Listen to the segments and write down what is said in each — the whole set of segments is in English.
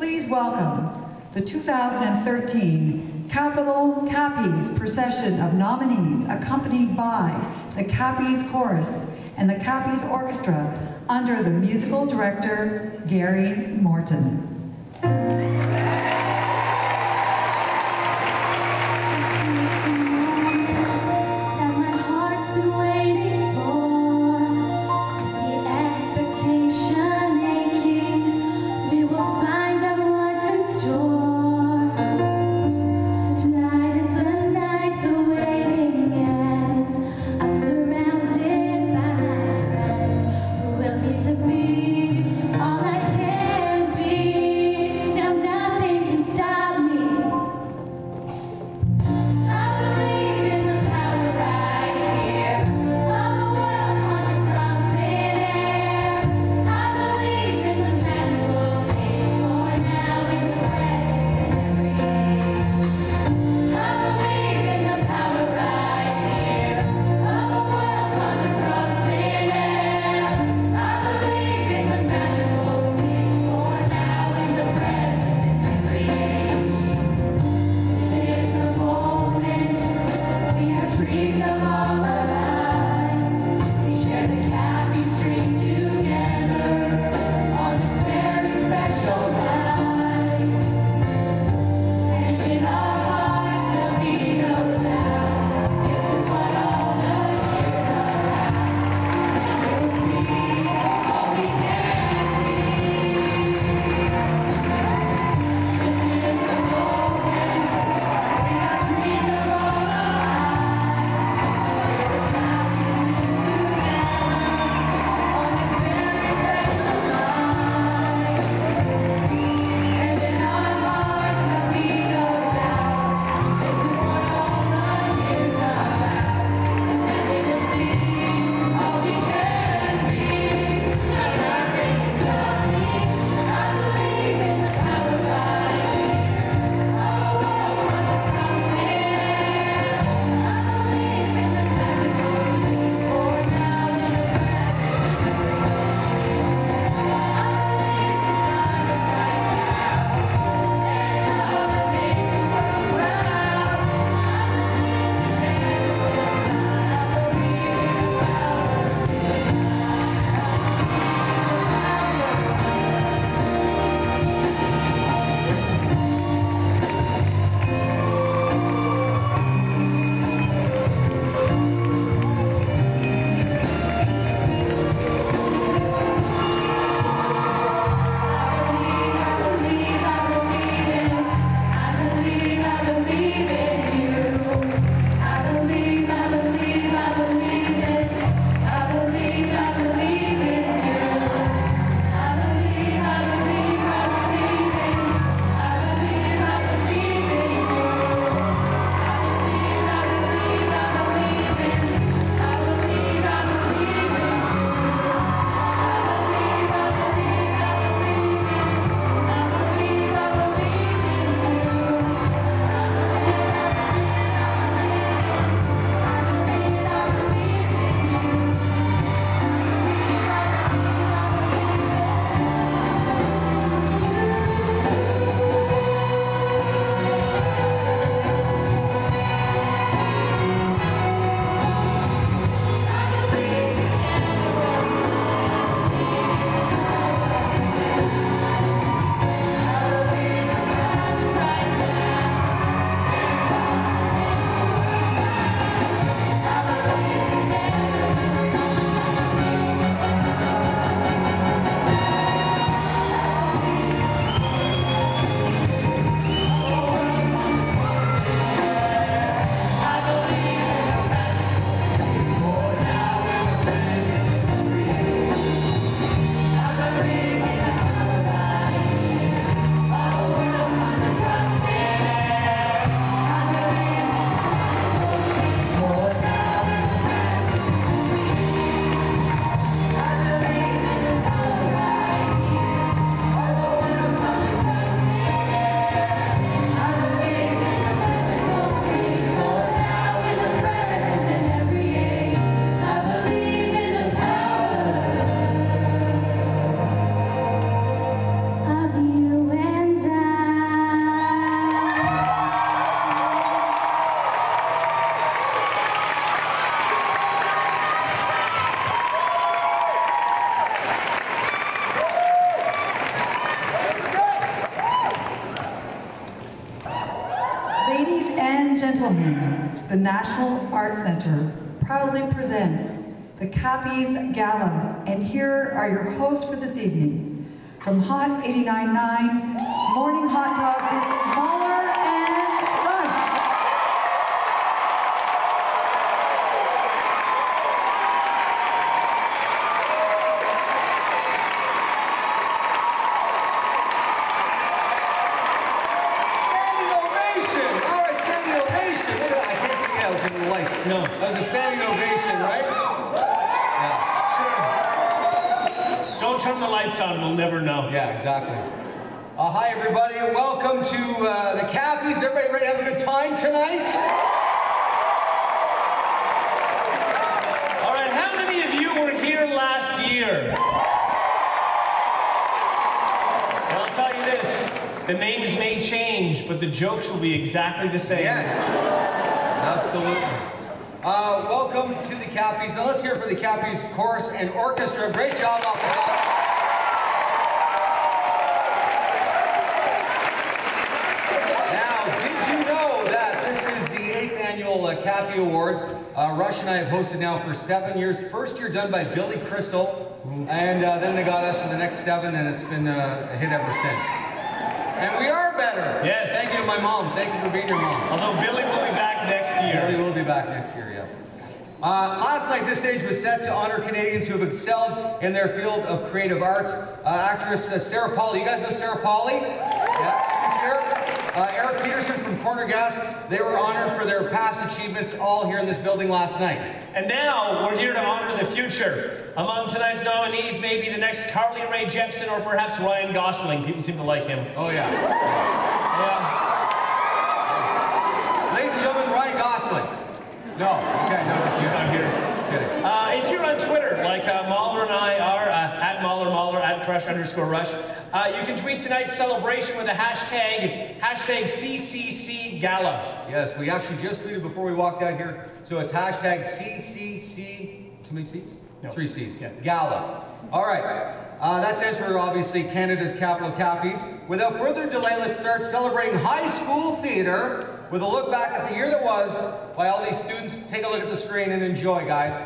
please welcome the 2013 Capital Cappies procession of nominees accompanied by the Cappies Chorus and the Cappies Orchestra under the musical director Gary Morton. The Cappies Gala, and here are your hosts for this evening. From Hot 89.9, Morning Hot Dog is Mahler and Rush. Standing ovation! All right, standing ovation. Look at that. I can't see out because of the lights. No. That was a standing ovation, right? Yeah. Don't turn the lights on, we'll never know. Yeah, exactly. Uh, hi, everybody. Welcome to uh, the Cappies. Everybody ready to have a good time tonight? All right, how many of you were here last year? Well, I'll tell you this the names may change, but the jokes will be exactly the same. Yes. Absolutely. Uh, welcome to the Cappies. Now let's hear for the Cappies Chorus and Orchestra. Great job off the top. Now, did you know that this is the eighth annual uh, Cappy Awards? Uh, Rush and I have hosted now for seven years. First year done by Billy Crystal, and uh, then they got us for the next seven, and it's been uh, a hit ever since. And we are better. Yes. Thank you to my mom. Thank you for being your mom. Although Billy will be back next year. Billy will be back next year, yes. Uh, last night, this stage was set to honor Canadians who have excelled in their field of creative arts. Uh, actress uh, Sarah Polley. You guys know Sarah Polley? Yeah, she's here. Uh, Eric Peterson from Corner Gas. They were honored for their past achievements all here in this building last night. And now we're here to honor the future. Among tonight's nominees may be the next Carly Rae Jepsen or perhaps Ryan Gosling. People seem to like him. Oh, yeah. Yeah. Ladies and gentlemen, Ryan Gosling. No, okay, no, just kidding. Not here. Kidding. Uh, if you're on Twitter, like uh, Mahler and I are, uh, at Mahler Mahler, at Crush underscore Rush, uh, you can tweet tonight's celebration with a hashtag, hashtag CCC Gala. Yes, we actually just tweeted before we walked out here. So it's hashtag CCC. Too many C's? No. Three C's. Yeah. Gala. All right. Uh, that stands for obviously Canada's capital Cappies. Without further delay, let's start celebrating high school theater with a look back at the year that was by all these students. Take a look at the screen and enjoy, guys.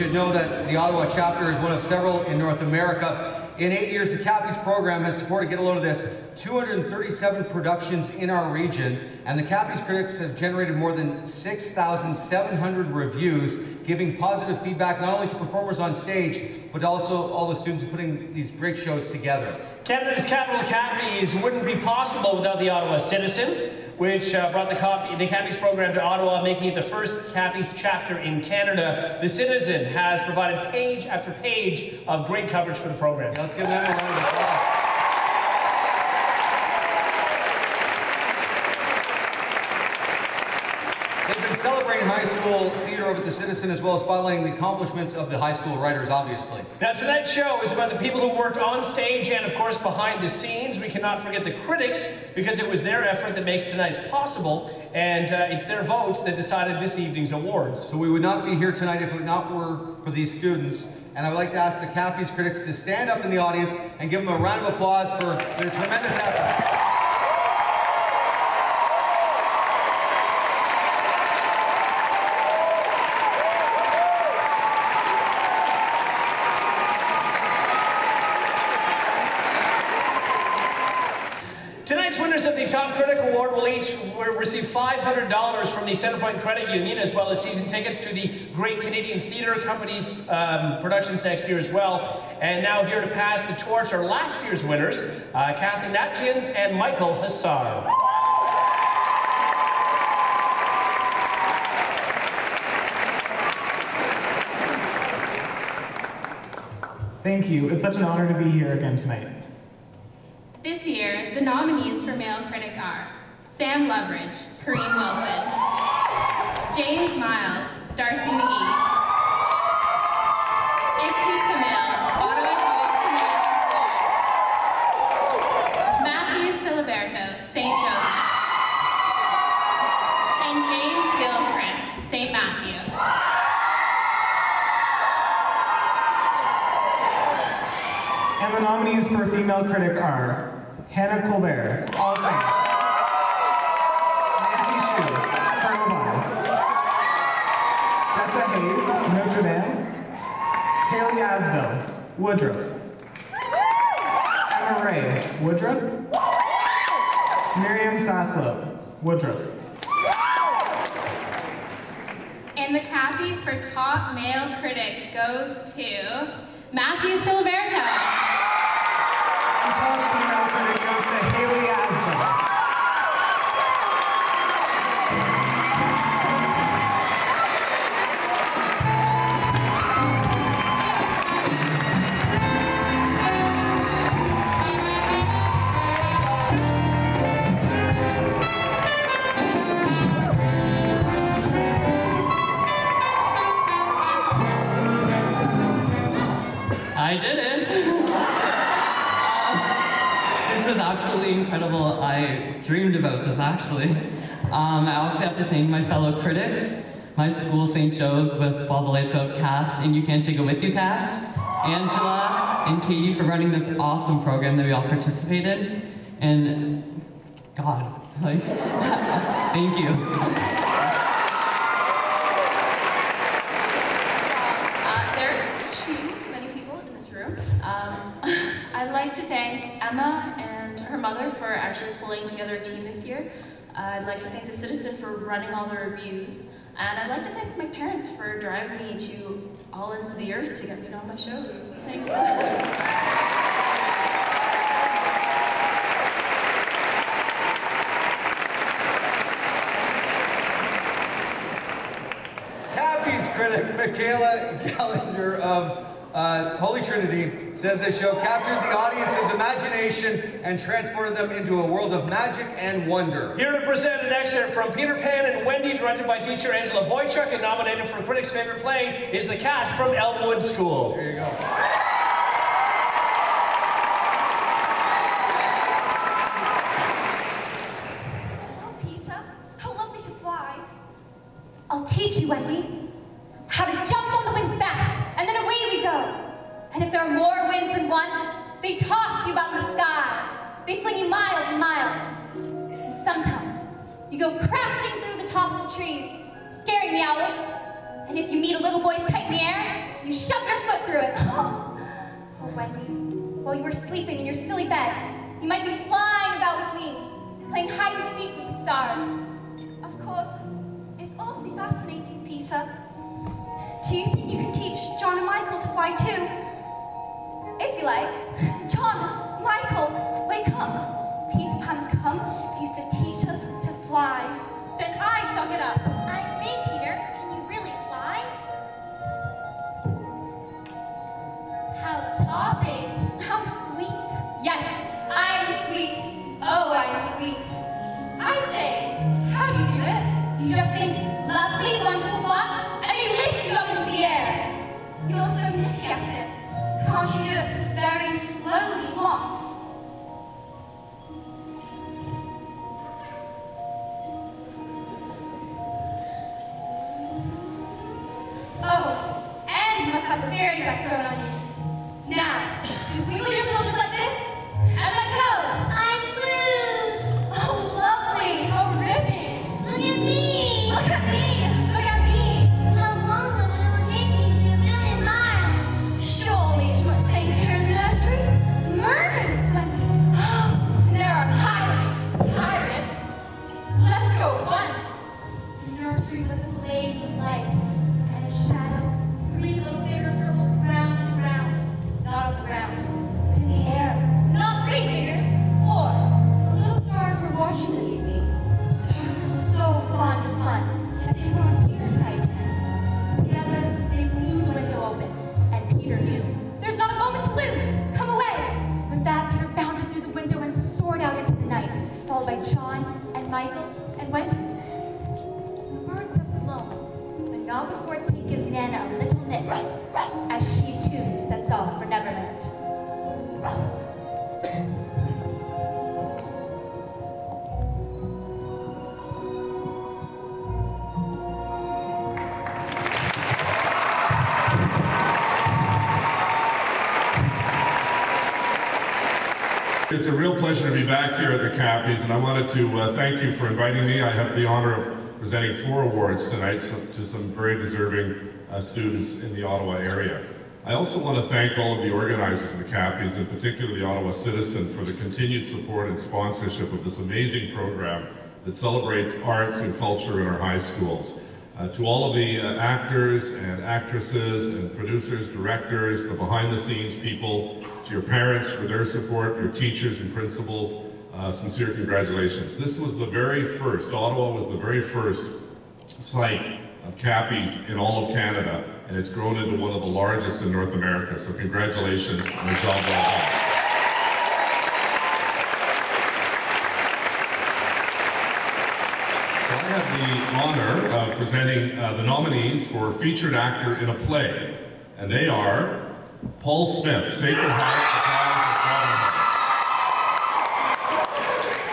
Should know that the Ottawa chapter is one of several in North America. In eight years, the Cappies program has supported, get a load of this, 237 productions in our region, and the Cappies critics have generated more than 6,700 reviews, giving positive feedback not only to performers on stage, but also all the students putting these great shows together. Canada's capital Cappies wouldn't be possible without the Ottawa Citizen, which uh, brought the, copy, the program to Ottawa, making it the first Cappies chapter in Canada. The Citizen has provided page after page of great coverage for the program. Let's give them a round of applause. Celebrating high school theater over at the Citizen as well as spotlighting the accomplishments of the high school writers, obviously. Now, tonight's show is about the people who worked on stage and, of course, behind the scenes. We cannot forget the critics because it was their effort that makes tonight's possible, and uh, it's their votes that decided this evening's awards. So we would not be here tonight if it not were for these students. And I would like to ask the Cappies critics to stand up in the audience and give them a round of applause for their tremendous efforts. Tonight's winners of the Top Critic Award will each receive $500 from the Centrepoint Credit Union, as well as season tickets to the Great Canadian Theatre Company's um, productions next year as well. And now here to pass the torch are last year's winners, uh, Kathy Natkins and Michael Hassar. Thank you. It's such an honor to be here again tonight. This year, the nominees for Male Critic are Sam Loveridge, Kareem Wilson, James Miles, Darcy McGee, Camille, Matthew Siliberto, St. And James Gilchrist, St. Matthew. And the nominees for female critic are Hannah Colbert, All Saints, Woodruff, Emma Ray, Woodruff, Miriam Saslow, Woodruff. And the Cappy for Top Male Critic goes to Matthew Siliberto. Incredible. I dreamed about this actually. Um, I also have to thank my fellow critics, my school St. Joe's with Bob Vallejo cast and You Can't Take It With You cast, Angela and Katie for running this awesome program that we all participated, in. and God, like, thank you. Uh, there are too many people in this room. Um, I'd like to thank Emma and her mother for actually pulling together a team this year. Uh, I'd like to thank the Citizen for running all the reviews. And I'd like to thank my parents for driving me to all ends of the earth to get me to all my shows. Thanks. Critic, Michaela Gallinger of uh, Holy Trinity, says the show captured the audience's imagination and transported them into a world of magic and wonder. Here to present an excerpt from Peter Pan and Wendy, directed by teacher Angela Boychuk and nominated for Critics' Favorite Play, is the cast from Elmwood School. There you go. Hello, Pisa. How lovely to fly. I'll teach you, Wendy, go crashing through the tops of trees, scaring the owls. And if you meet a little boy's kite in the air, you shove your foot through it. Oh, oh, Wendy, while you were sleeping in your silly bed, you might be flying about with me, playing hide and seek with the stars. Of course. It's awfully fascinating, Peter. Do you think you can teach John and Michael to fly too? If you like. John, Michael, wake up. Fly. Then I shall get up. I say, Peter, can you really fly? How topping. How sweet. Yes, I'm sweet. Oh, I'm sweet. I say, how do you do it? You just think lovely, wonderful thoughts, and they lift you up into the air. You're so nippy at it. Can't you do it very slowly once? Fairy thrown on you. Now, just wiggle your shoulders not before Tink gives Nana a little nip, as she too sets off for Neverland. It's a real pleasure to be back here at the Cappies, and I wanted to uh, thank you for inviting me. I have the honor of presenting four awards tonight to some very deserving uh, students in the Ottawa area. I also want to thank all of the organizers of the Cappies, and particularly the Ottawa Citizen, for the continued support and sponsorship of this amazing program that celebrates arts and culture in our high schools. Uh, to all of the uh, actors and actresses and producers, directors, the behind-the-scenes people, to your parents for their support, your teachers and principals, uh, sincere congratulations. This was the very first, Ottawa was the very first site of Cappies in all of Canada, and it's grown into one of the largest in North America. So congratulations on a job well done. I have the honor of presenting uh, the nominees for featured actor in a play, and they are Paul Smith, Sacred Heart,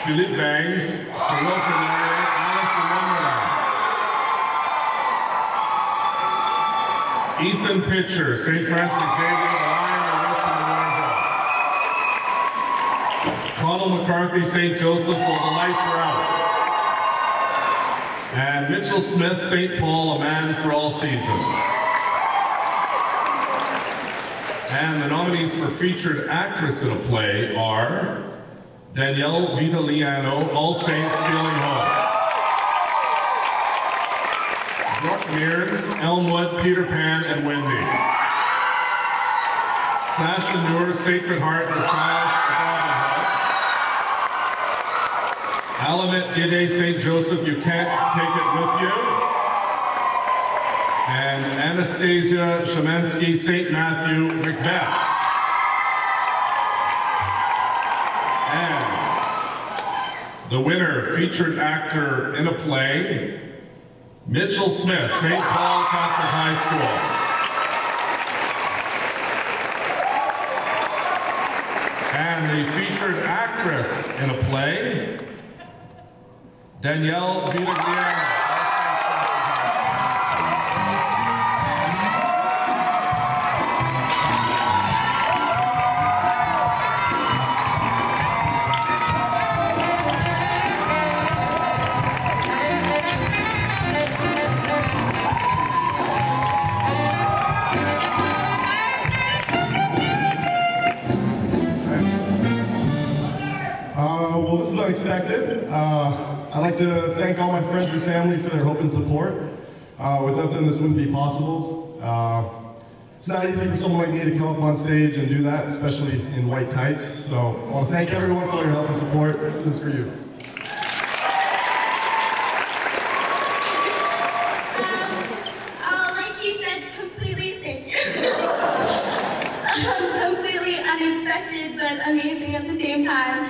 Philippe Bangs, Fernandez, Alice in Ethan Pitcher, St. Francis Xavier, The Lion of Richmond Warville. Connell McCarthy, St. Joseph, While the Lights Were Out. And Mitchell Smith, St. Paul, A Man for All Seasons. And the nominees for featured actress in a play are Danielle Vitaliano, All Saints Stealing Home. Brooke Mears, Elmwood, Peter Pan, and Wendy. Sasha Noor, Sacred Heart, The Child, of Alamet Gide, St. Joseph, You Can't Take It With You. And Anastasia Shemansky, St. Matthew, Macbeth. The winner, featured actor in a play, Mitchell Smith, St. Paul Catholic High School. And the featured actress in a play, Danielle Villagliano. My friends and family for their hope and support. Uh, without them, this wouldn't be possible. Uh, it's not easy for someone like me to come up on stage and do that, especially in white tights. So I want to thank everyone for your help and support. This is for you. Uh, like he said, completely, thank you. um, completely unexpected, but amazing at the same time.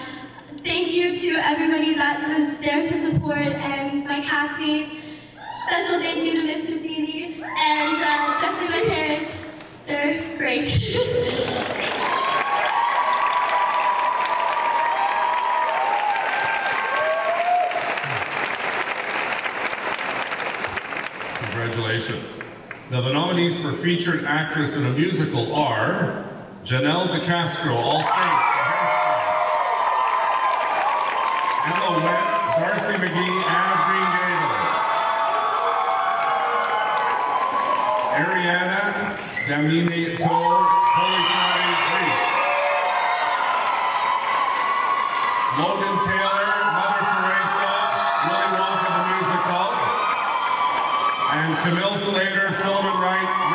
Thank you to everybody that was there to support and my castmates. Special thank you to Miss Bassini and uh, definitely my parents. They're great. Congratulations. Now, the nominees for featured actress in a musical are Janelle DeCastro, All Saints, Emma Webb, Darcy McGee, Anne of Green Gables. Ariana Damini Tor, Holy Trinity, Grease. Logan Taylor, Mother Teresa, Willy Wonka the Musical. And Camille Slater, Film and Write,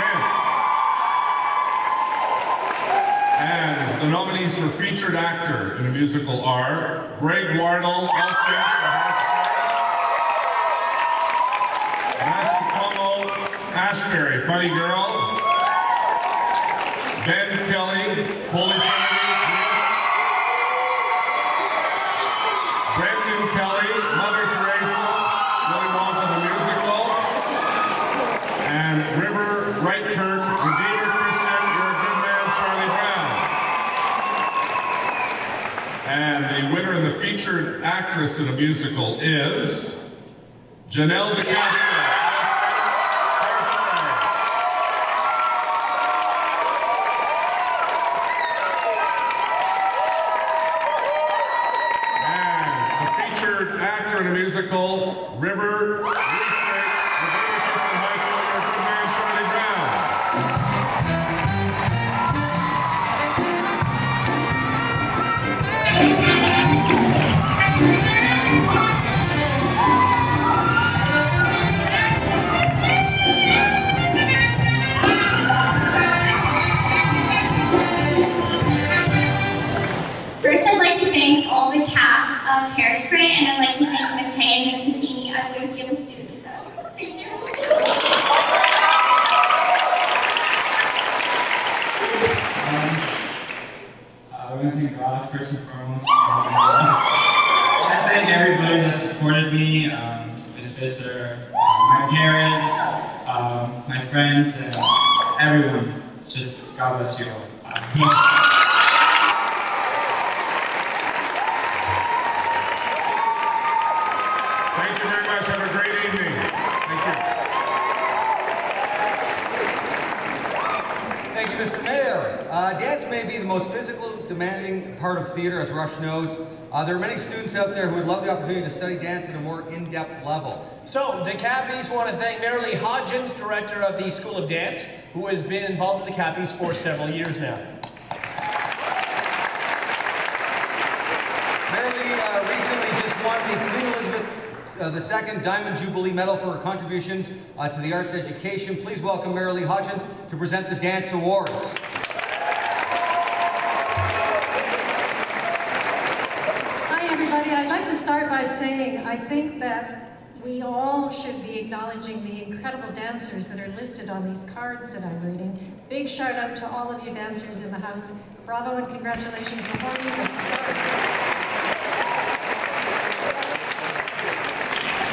the nominees for featured actor in a musical are Greg Wardle, All Saints for Ashbury, Funny Girl. Ben Kelly, Holy Trinity, Grease. Brendan Kelly, Mother Teresa, Willy Wonka the Musical. And River Wrightkirk, Redeemer Christian, You're a Good Man, Charlie Brown. And the winner and the featured actress in a musical is Janelle DeCastro. Opportunity to study dance at a more in-depth level. So, the Cappies want to thank Marilee Hodgins, director of the School of Dance, who has been involved with the Cappies for several years now. Marilee uh, recently just won the Queen Elizabeth uh, II Diamond Jubilee Medal for her contributions uh, to the arts education. Please welcome Marilee Hodgins to present the Dance Awards. Saying I think that we all should be acknowledging the incredible dancers that are listed on these cards that I'm reading. Big shout out to all of you dancers in the house. Bravo and congratulations before we even start.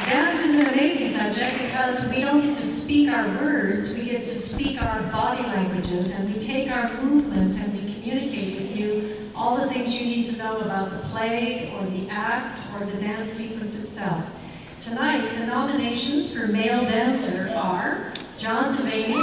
Dance is an amazing subject because we don't get to speak our words, we get to speak our body languages, and we take our movements and we communicate with you all the things you need to know about the play or the act or the dance sequence itself. Tonight, the nominations for male dancer are John Devaney,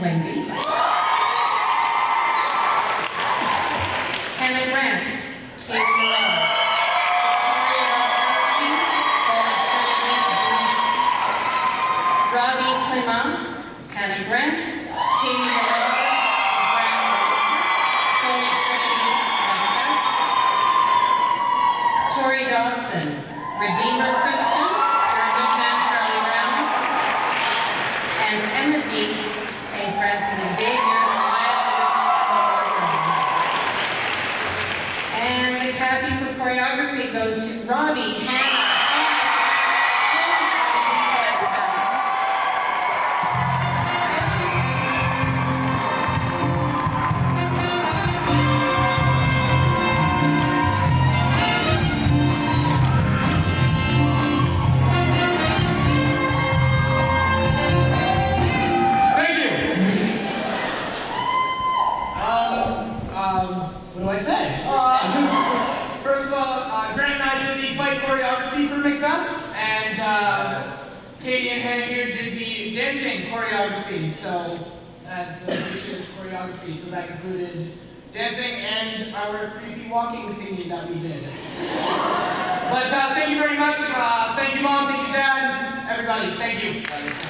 Wendy. that included dancing and our creepy walking thingy that we did. but uh, thank you very much. Uh, thank you, Mom. Thank you, Dad. Everybody, thank you.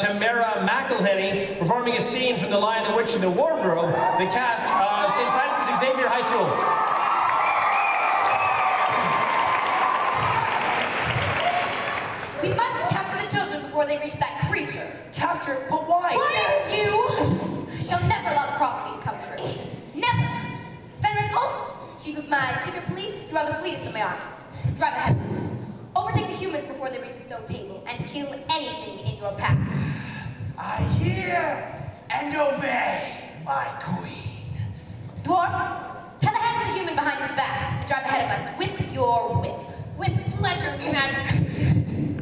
Tamara McElhenney, performing a scene from The Lion, the Witch, and the Wardrobe, the cast of St. Francis Xavier High School. We must capture the children before they reach that creature. Capture? But why? Why you shall never allow the prophecy to come true. Never. Fenris Ulf, chief of my secret police, you are the fleetest of my army. Drive ahead of us. Overtake the humans before they reach the stone table, and kill anything in your path. I hear and obey, my queen. Dwarf, tie the hands of the human behind his back. Drive ahead of us with your whip. With pleasure, Your Majesty.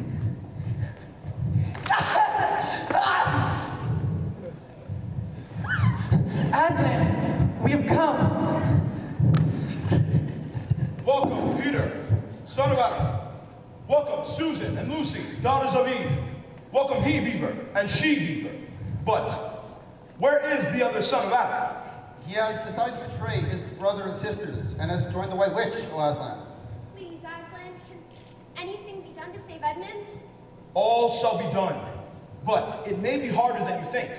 Aslan, we have come. Welcome, Peter, son of Adam. Welcome, Susan and Lucy, daughters of Eve. Welcome, he beaver and she beaver. But where is the other son of Adam? He has decided to betray his brother and sisters and has joined the White Witch, O Aslan. Please, Aslan, can anything be done to save Edmund? All shall be done, but it may be harder than you think.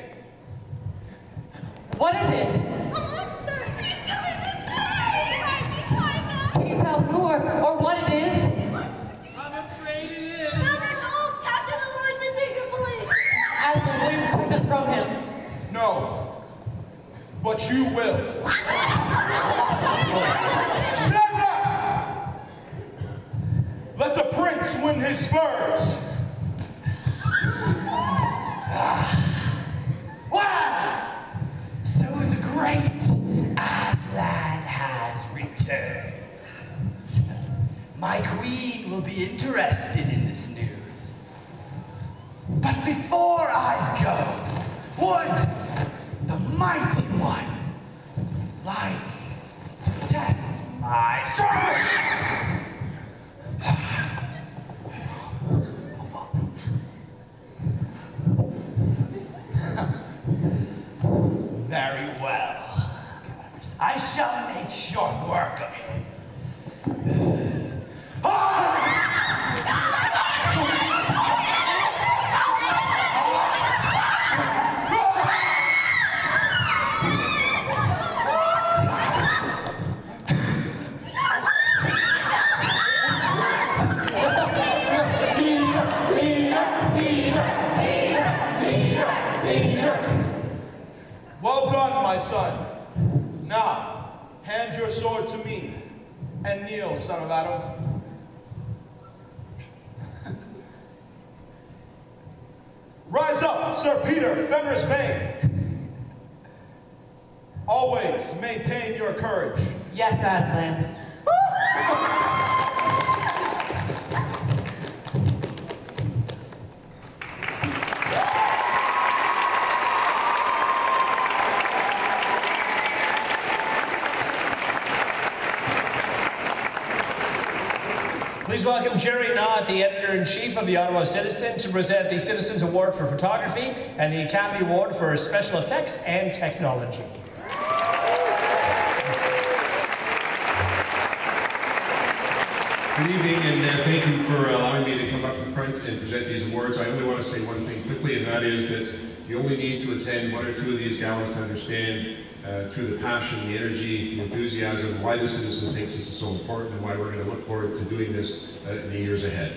What is it? A monster! He's coming this way! He might be Can you tell who or, or what it is? From him? No, but you will. Stand back! Let the prince win his spurs. Ah. Wow! So the great Aslan has returned. My queen will be interested in this news. But before I go, would the mighty one like to test my strength? Very well. I shall make short work of him. Ah! Well son of Adam. Rise up, Sir Peter Fenris Bane. Always maintain your courage. Yes, Aslan. welcome Gerry Nott, the editor-in-chief of the Ottawa Citizen, to present the Citizens Award for Photography and the Cappy Award for Special Effects and Technology. Good evening, and uh, thank you for allowing me to come up in front and present these awards. I only want to say one thing quickly, and that is that you only need to attend one or two of these galas to understand uh, through the passion, the energy, the enthusiasm, why the citizen thinks this is so important and why we're going to look forward to doing this uh, in the years ahead.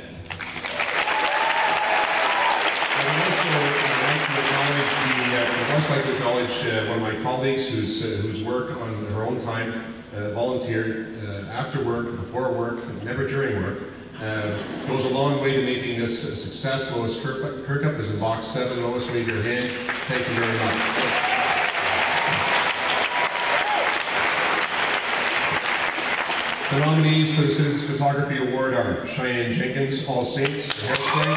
I'd also uh, like to acknowledge uh, uh, one of my colleagues whose, whose work on her own time volunteered after work, before work, never during work, uh, goes a long way to making this a success. Lois Kirkup is in box seven. Lois, wave your hand. Thank you very much. The nominees for the Citizens Photography Award are Cheyenne Jenkins, All Saints, Hairspray,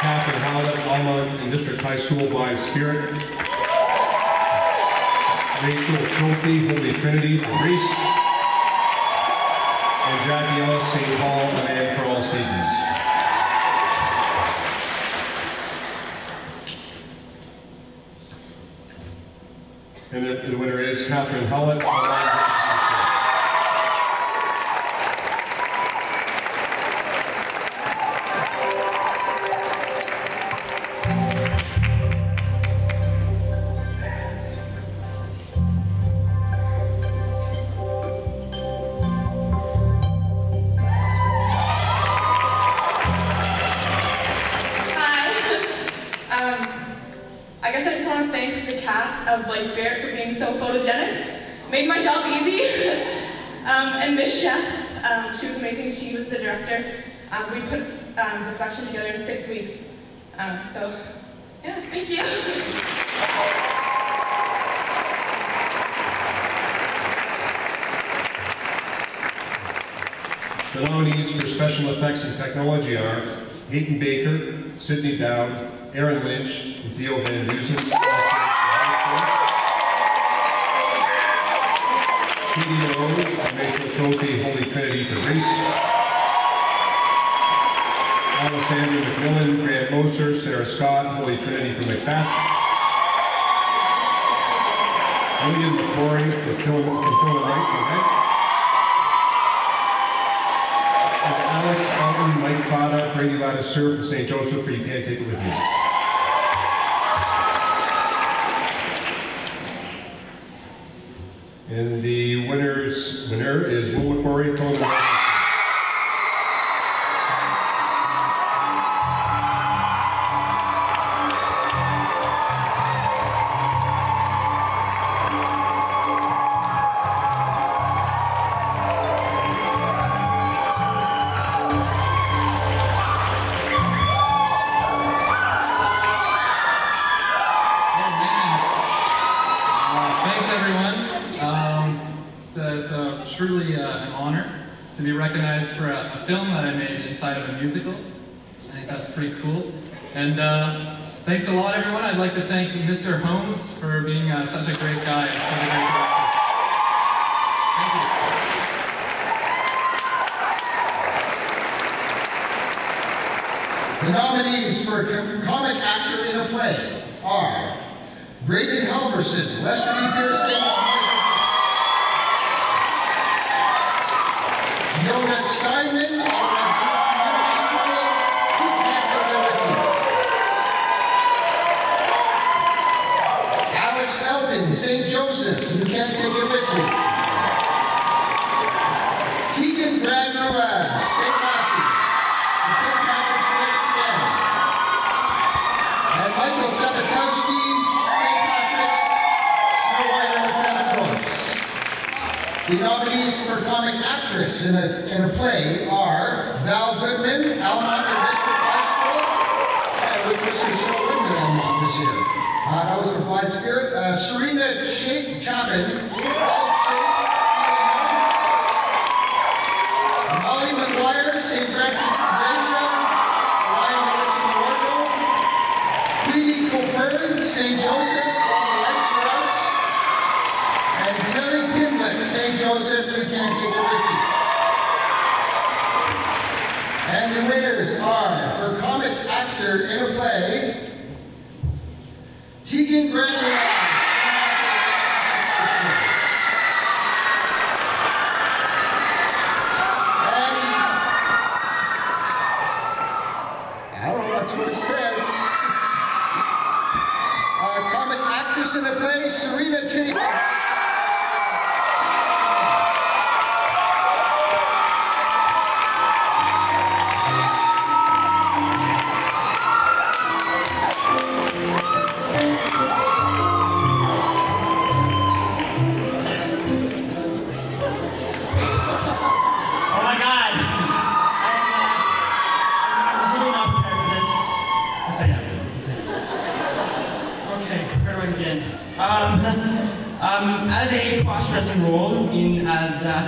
Catherine Howlett, Almonte and District High School by Spirit, Rachel Trophy, Holy Trinity for Grease, and Jackie Ellis, St. Paul, A Man for All Seasons. And the, the, winner is Catherine Howlett. together in six weeks. Um, so, yeah, thank you. The nominees for Special Effects and Technology are Hayden Baker, Sidney Dowd, Aaron Lynch, and Theo Van Dusen. Katie Rose, Rachel Trophy, Holy Trinity for Grease. Alexander McMillan, Grant Moser, Sarah Scott, Holy Trinity from Macbeth. William McCrory from Philemon Wright for And Alex Alton, Mike Fada, Brady Latuser from St. Joseph for You Can't Take It With Me. And the winners, winner is Will McCrory, from Wright.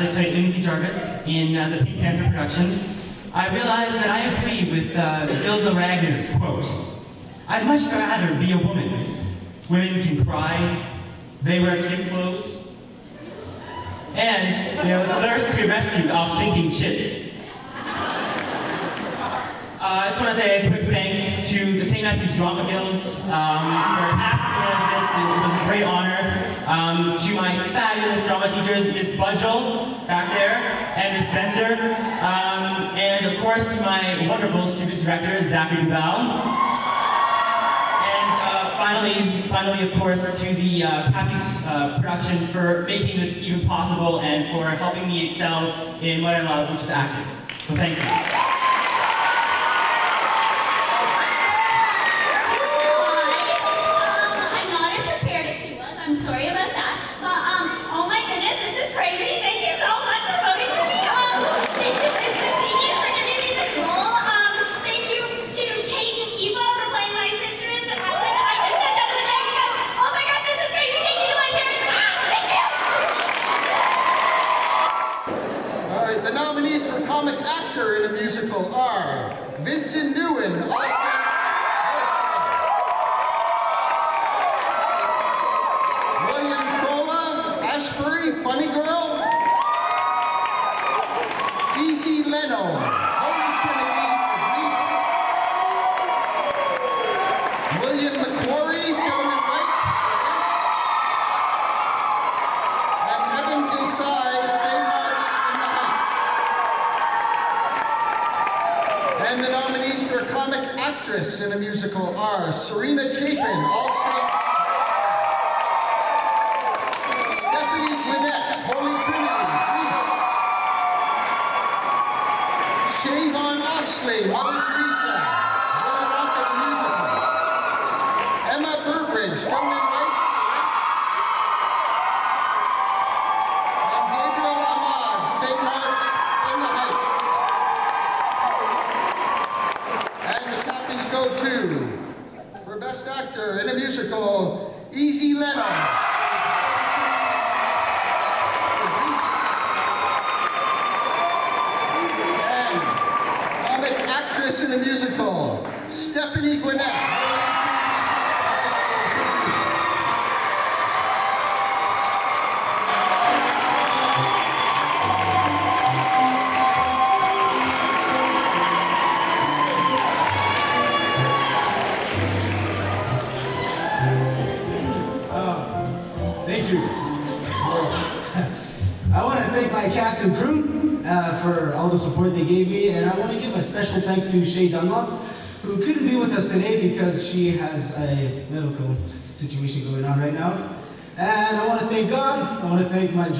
I played Lindsay Jarvis in uh, the Pink Panther production, I realized that I agree with uh, Gilda Radner's quote. I'd much rather be a woman. Women can cry, they wear cute clothes, and they have a thirst to be rescued off sinking ships. Uh, I just want to say a quick thanks to the St. Matthew's Drama Guild um, for casting me as this. It was a great honor. Um, to my fabulous drama teachers, Miss Budgel back there, and Miss Spencer. Um, and of course to my wonderful student director, Zachary Duval. And uh, finally, finally, of course, to the uh, uh, production for making this even possible and for helping me excel in what I love, which is acting. So thank you.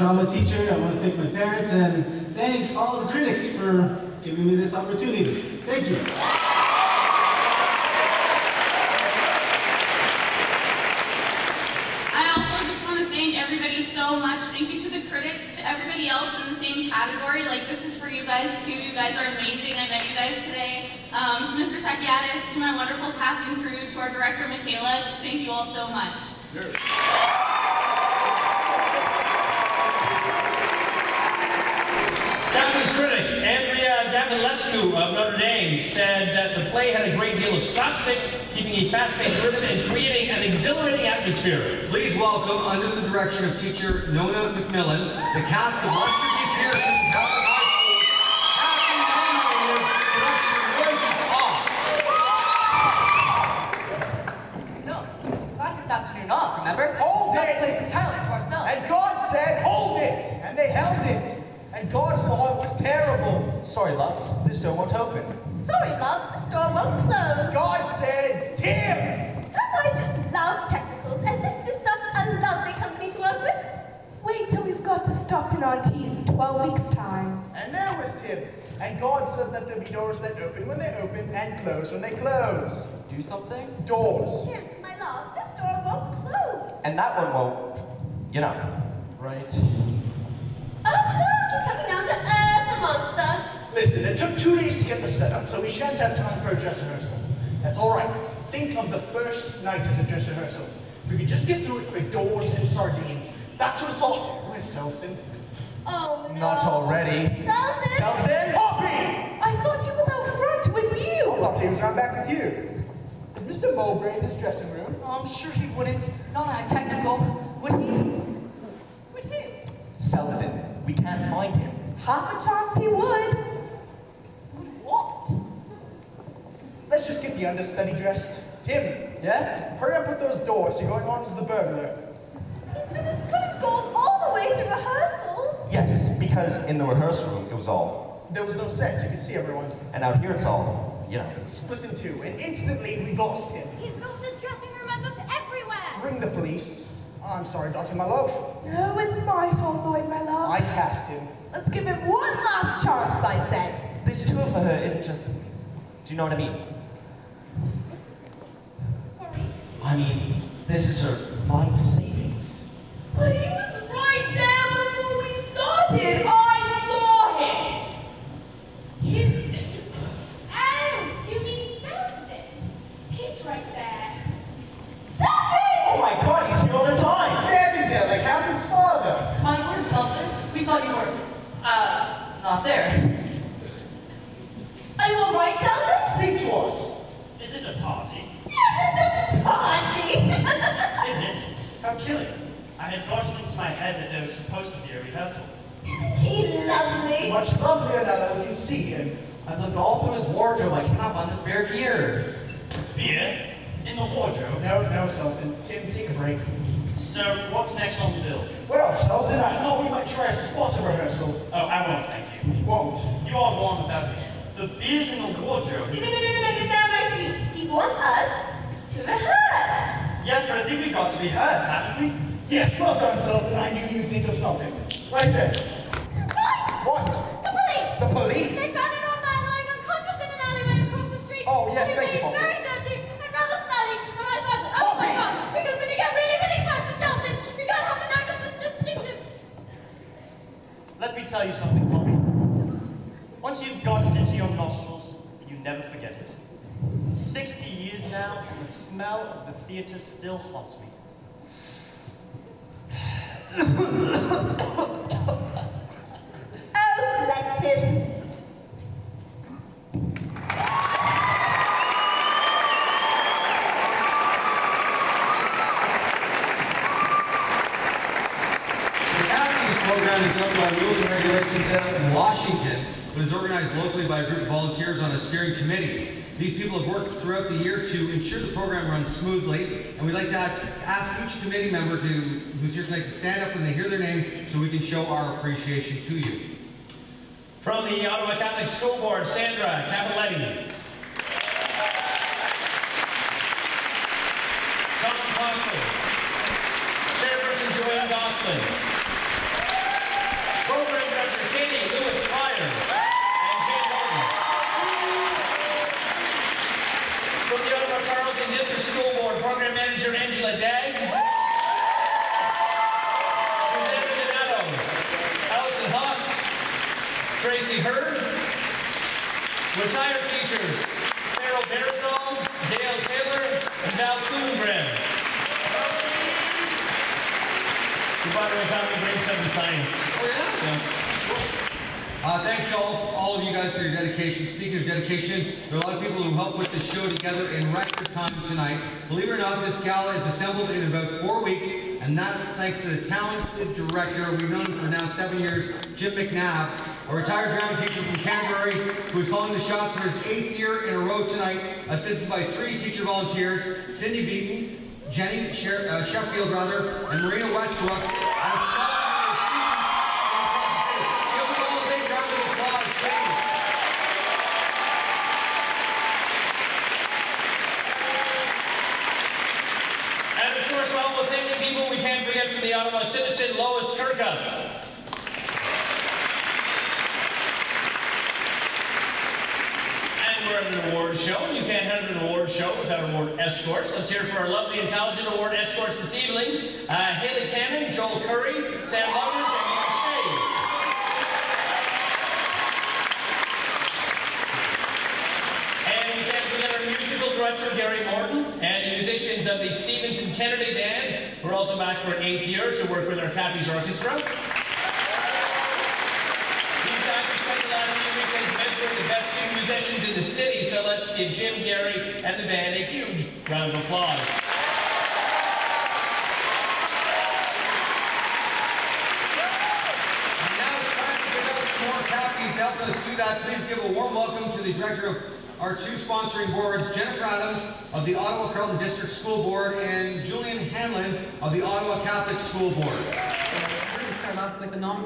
Drama teacher, I want to thank my parents, and thank all the critics for giving me this opportunity. Thank you. I also just want to thank everybody so much. Thank you to the critics, to everybody else in the same category. Like, this is for you guys too. You guys are amazing. I met you guys today. Um, to Mr. Sakiatis, to my wonderful cast and crew, to our director, Michaela, just thank you all so much. Fabulous critic Andrea Davilescu of Notre Dame said that the play had a great deal of slapstick, keeping a fast-paced rhythm and creating an exhilarating atmosphere. Please welcome, under the direction of teacher Nona weeks' time. And there was Tim. And God said that there'd be doors that open when they open and close when they close. Do something? Doors. Tim, my love, the store won't close. And that one won't, you know. Right. Oh, look, he's coming down to earth amongst us. Listen, it took two days to get the setup, so we shan't have time for a dress rehearsal. That's all right. Think of the first night as a dress rehearsal. If we could just get through it with doors and sardines, That's what it's all. Where's Selsdon? Oh no. Not already. Selsdon! Selsdon! Poppy! I thought he was out front with you. I thought he was around back with you. Is Mr. Mowbray in his dressing room? Oh, I'm sure he wouldn't. Not that technical. Would he? Would who? Selsdon, we can't find him. Half a chance he would. What? Let's just get the understudy dressed. Tim. Yes? Hurry up with those doors. You're going on as the burglar. He's been as good as gold all the way through rehearsal. Yes, because in the rehearsal room it was all, There was no set. You could see everyone. and out here it's all, you know. Split in two, and instantly we've lost him. He's locked his dressing room and looked everywhere. Bring the police. Oh, I'm sorry, Doctor, my love. No, it's my fault, Lloyd, my love. I cast him. Let's give him one last chance, I said. This tour for her isn't just, do you know what I mean? Sorry. I mean, this is her life savings. But he was right there before we started. I saw him. You... Oh, you mean Selsdon? He's right there. Oh my god, he's here all the time! Standing there like Captain's father! My word, Selsdon. We thought you were, uh, not there. Are you alright, Selsdon? Speak to us! Is it a party? Yes, it's a party! Is it? How killing. I had got it into my head that there was supposed to be a rehearsal. Isn't he lovely? Much lovelier now that we can see him. I've looked all through his wardrobe. I cannot find the spare gear. Beer? In the wardrobe? No, no, Selsdon. Tim, take a break. So, what's next on the bill? Well, Selsdon, I thought we might try a spot rehearsal. Oh, I won't, thank you. You Won't. You are the one without me. The beer's in the wardrobe. No, no, no, no, no, no, no, my sweet. He wants us to rehearse. Yes, but I think we've got to rehearse, haven't we? Yes, well done, Selsdon. I knew you'd think of something. Right there. Right! What? The police! The police? They found an old man lying unconscious in an alleyway across the street. Oh, yes, His thank you, Poppy. very dirty and rather smelly, and I thought, oh Poppy! my god, because when you get really, really close to Selsdon, you can't help but notice this distinctive Let me tell you something, Poppy. Once you've got it into your nostrils, you never forget it. Sixty years now, and the smell of the theater still haunts me. Oh, bless him. The Athletes program is governed by rules and regulations set up in Washington, but is organized locally by a group of volunteers on a steering committee. These people have worked throughout the year to ensure the program runs smoothly, and we'd like to ask, each committee member to, who's here tonight to stand up when they hear their name so we can show our appreciation to you. From the Ottawa Catholic School Board, Sandra Cavaletti. Tom Conklin. Chairperson Joanne Gosling. Program Director Katie Lewis Pryor. And Jane Morton. From the Ottawa Carleton District School Board, Program Manager Angela Dagg. Susanna Donato. Allison Hawk. Tracy Hurd. Retired teachers, Farrell Barisol, Dale Taylor, and Val Kuhlenbrand. You brought her time to grade seven science. Uh, thanks to all, all of you guys for your dedication. Speaking of dedication, there are a lot of people who helped put this show together in record time tonight. Believe it or not, this gala is assembled in about four weeks, and that's thanks to the talented director, we've known him for now seven years, Jim McNabb, a retired drama teacher from Canterbury, who's calling the shots for his eighth year in a row tonight, assisted by three teacher volunteers, Cindy Beaton, Jenny uh, Sheffield, rather, and Marina Westbrook,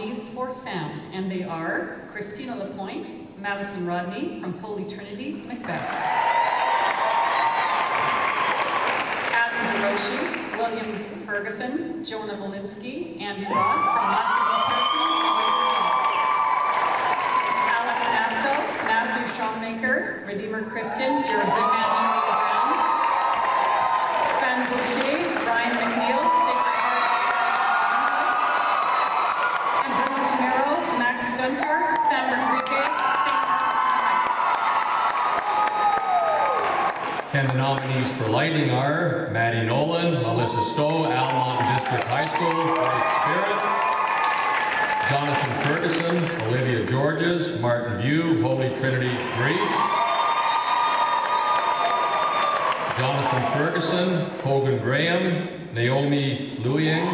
nominees for sound, and they are Christina Lapointe, Madison Rodney from Holy Trinity, Macbeth. Adam Hiroshi, William Ferguson, Jonah Malinsky, Andy Ross from Last Alex Afto, Matthew Schoenmaker, Redeemer Christian, you're a good man. And the nominees for lighting are Maddie Nolan, Melissa Stowe, Almonte District High School, Blithe Spirit, Jonathan Ferguson, Olivia Georges, Martin View, Holy Trinity Grace, Jonathan Ferguson, Hogan Graham, Naomi Luying,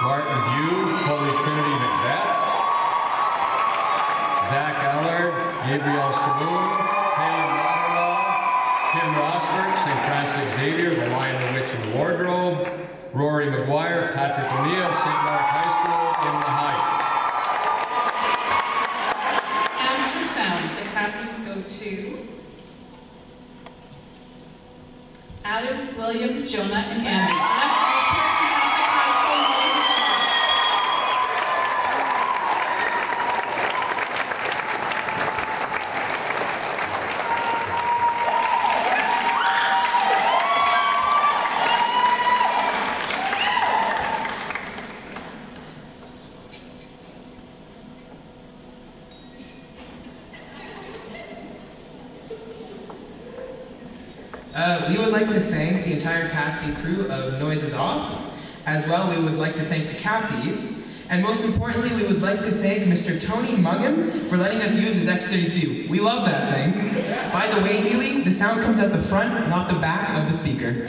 Martin View, Holy Trinity Macbeth, Zach Ellard, Gabriel Saboon, Pam Waterlaw, Kim Rosberg, Max Xavier, The Lion, the Witch, and the Wardrobe. Rory McGuire, Patrick O'Neill, St. Mark High School in the Heights. And the sound, the Cappies go to Adam, William, Jonah, and Andy. And most importantly, we would like to thank Mr. Tony Muggham for letting us use his X32. We love that thing. By the way, Ely, the sound comes out the front, not the back of the speaker.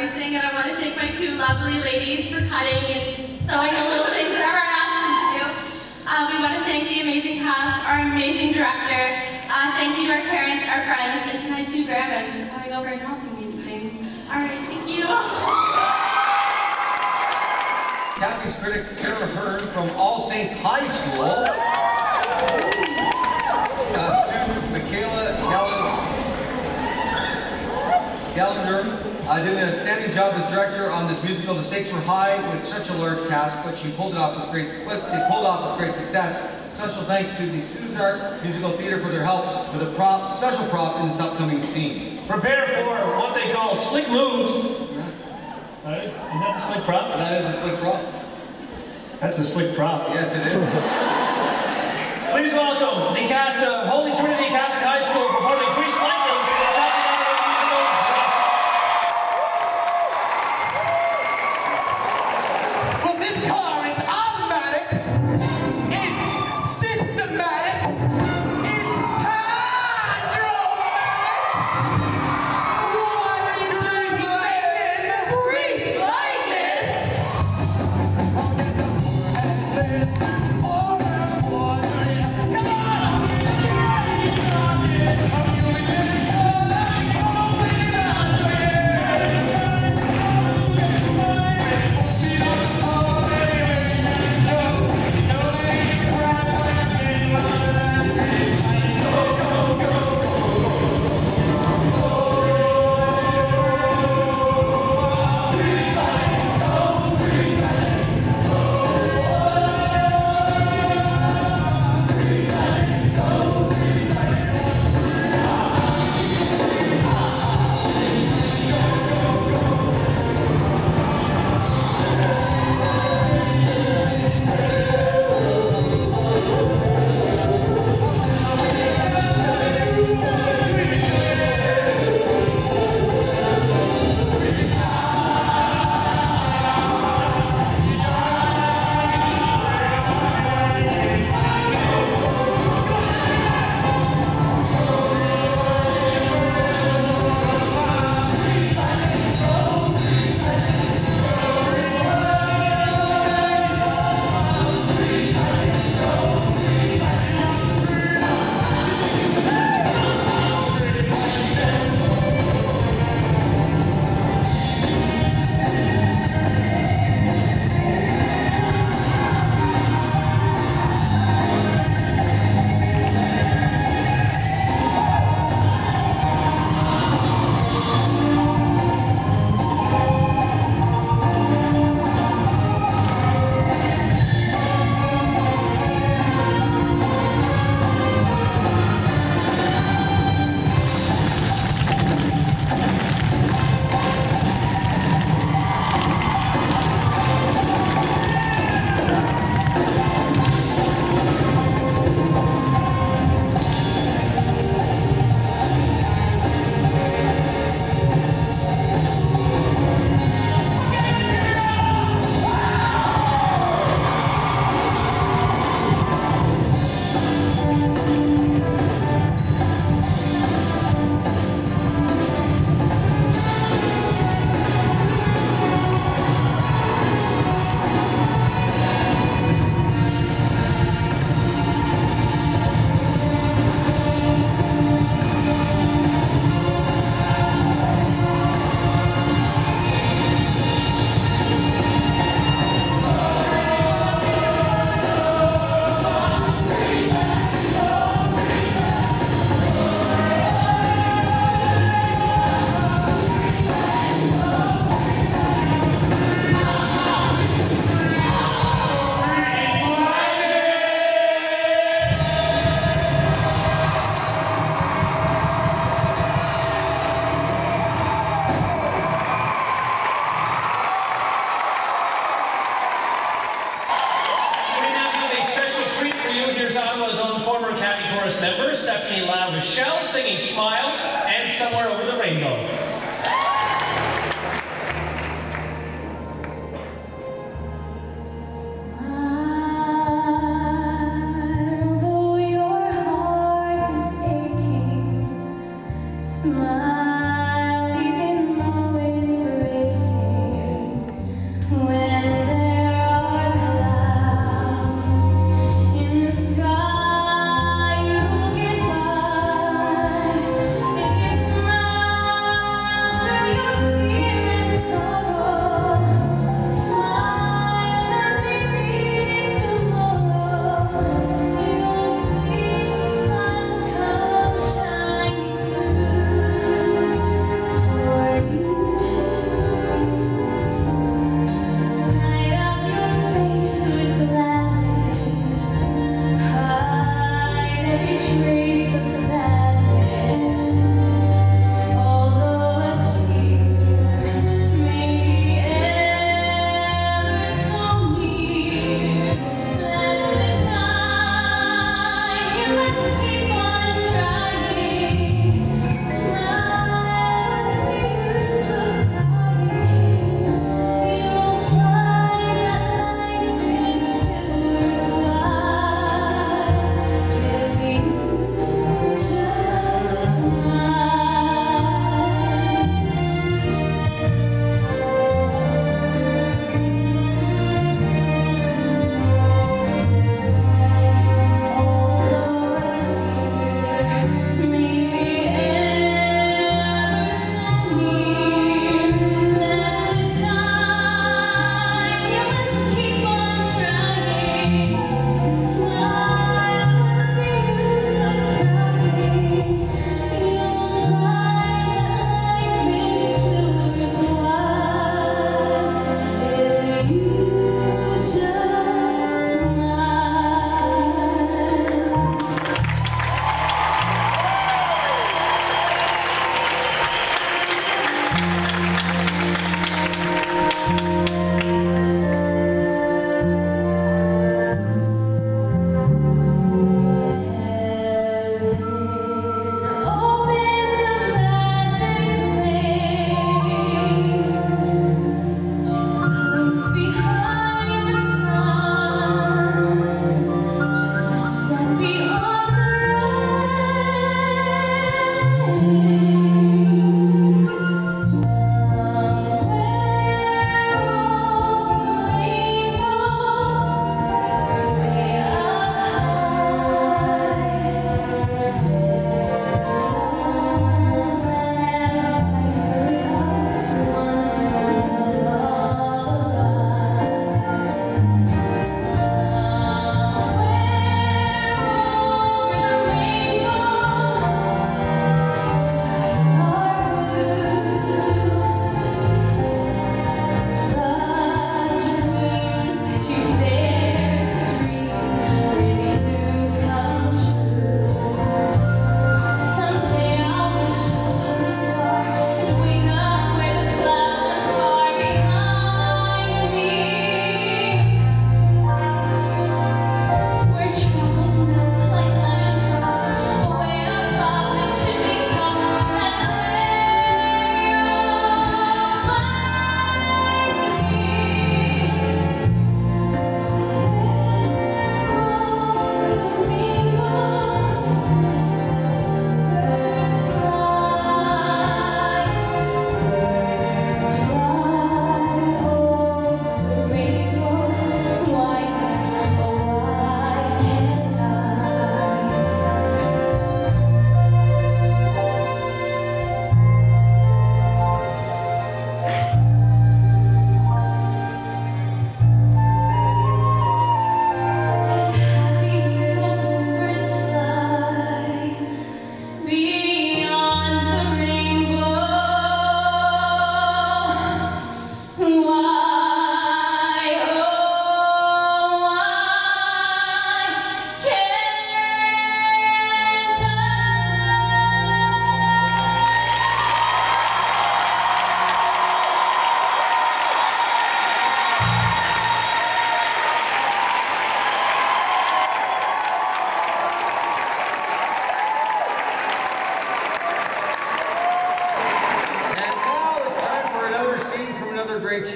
Everything, and I want to thank my two lovely ladies for cutting and sewing the little things, whatever I asked them to do. Uh, we want to thank the amazing cast, our amazing director. Uh, thank you to our parents, our friends, and to my two grandmas for coming over and helping me with things. Alright, thank you. Cappies critic Sarah Hearn from All Saints High School. Uh, student Michaela Gallan- Gallagher uh, did an outstanding job as director on this musical. The stakes were high with such a large cast, but she pulled it off with great, but they pulled off with great success. Special thanks to the Suzart Musical Theater for their help with a prop, special prop in this upcoming scene. Prepare for what they call slick moves. That is, is that the slick prop? That is a slick prop. That's a slick prop. Yes, it is. Please welcome the cast of Holy Trinity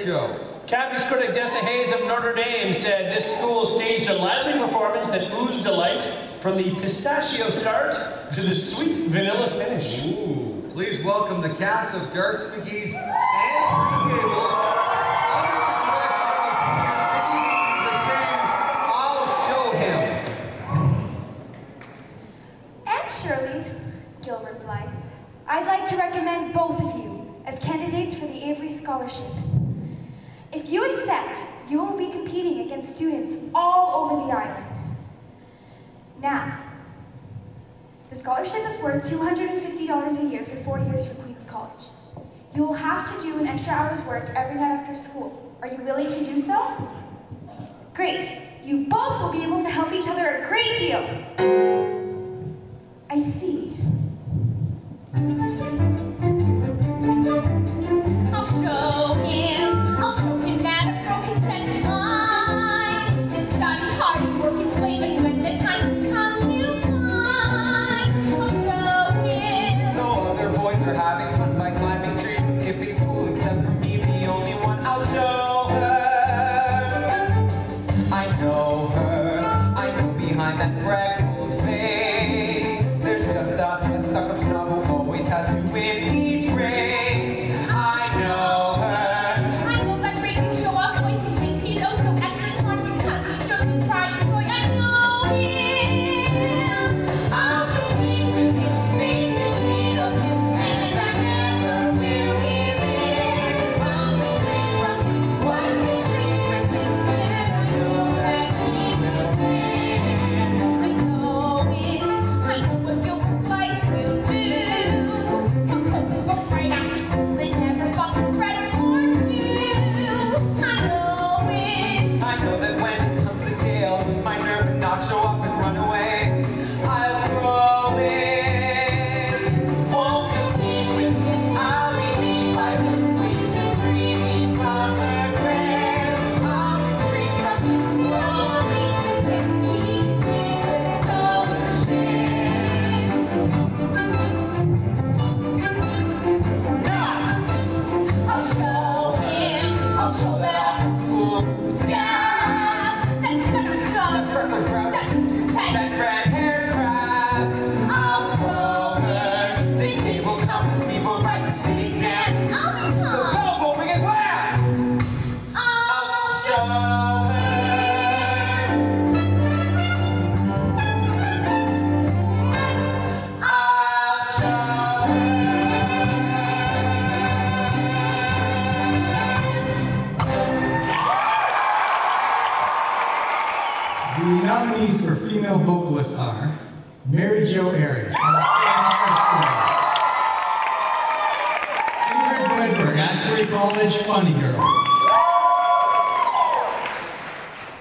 show.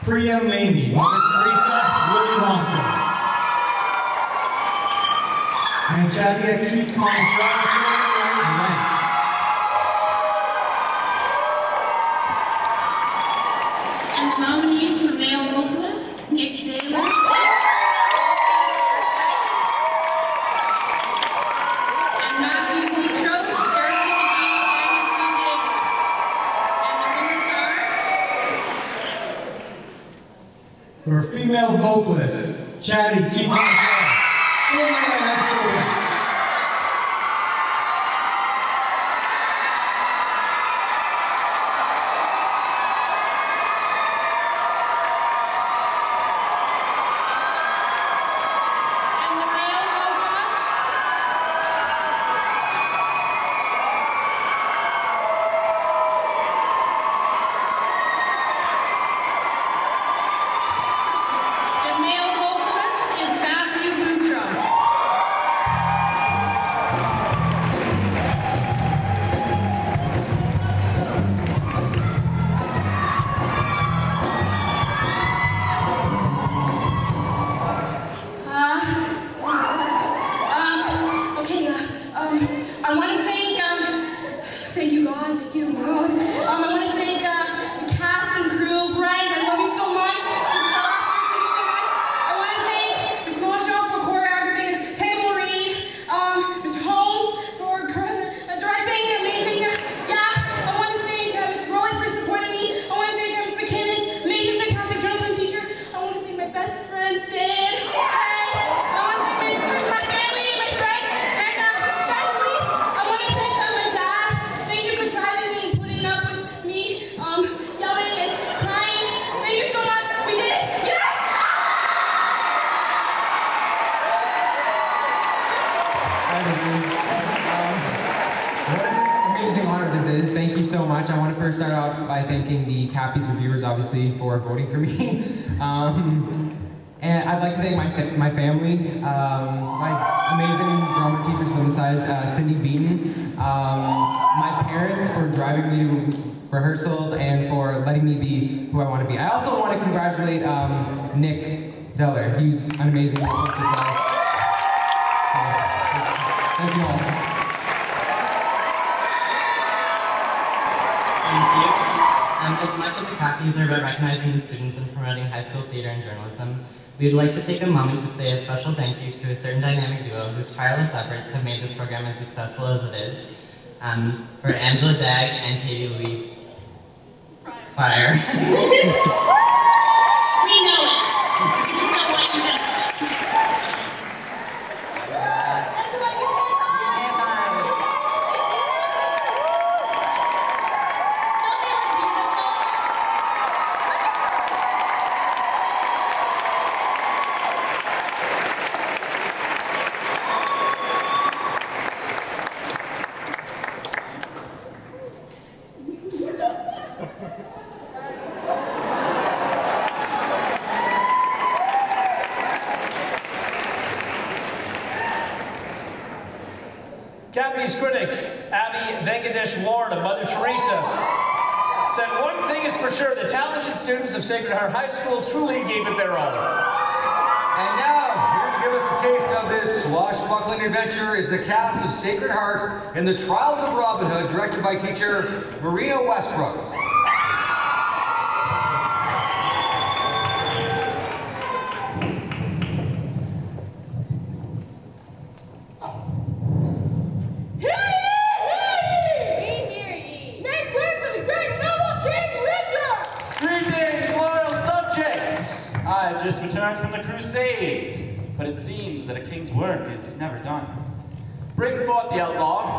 Priya Maybe. Number three set, Willy Wonka. And Jadia Keith Contra, And the nominees for male vocalist, Nick Davis. female vocalist. Charity, keep on.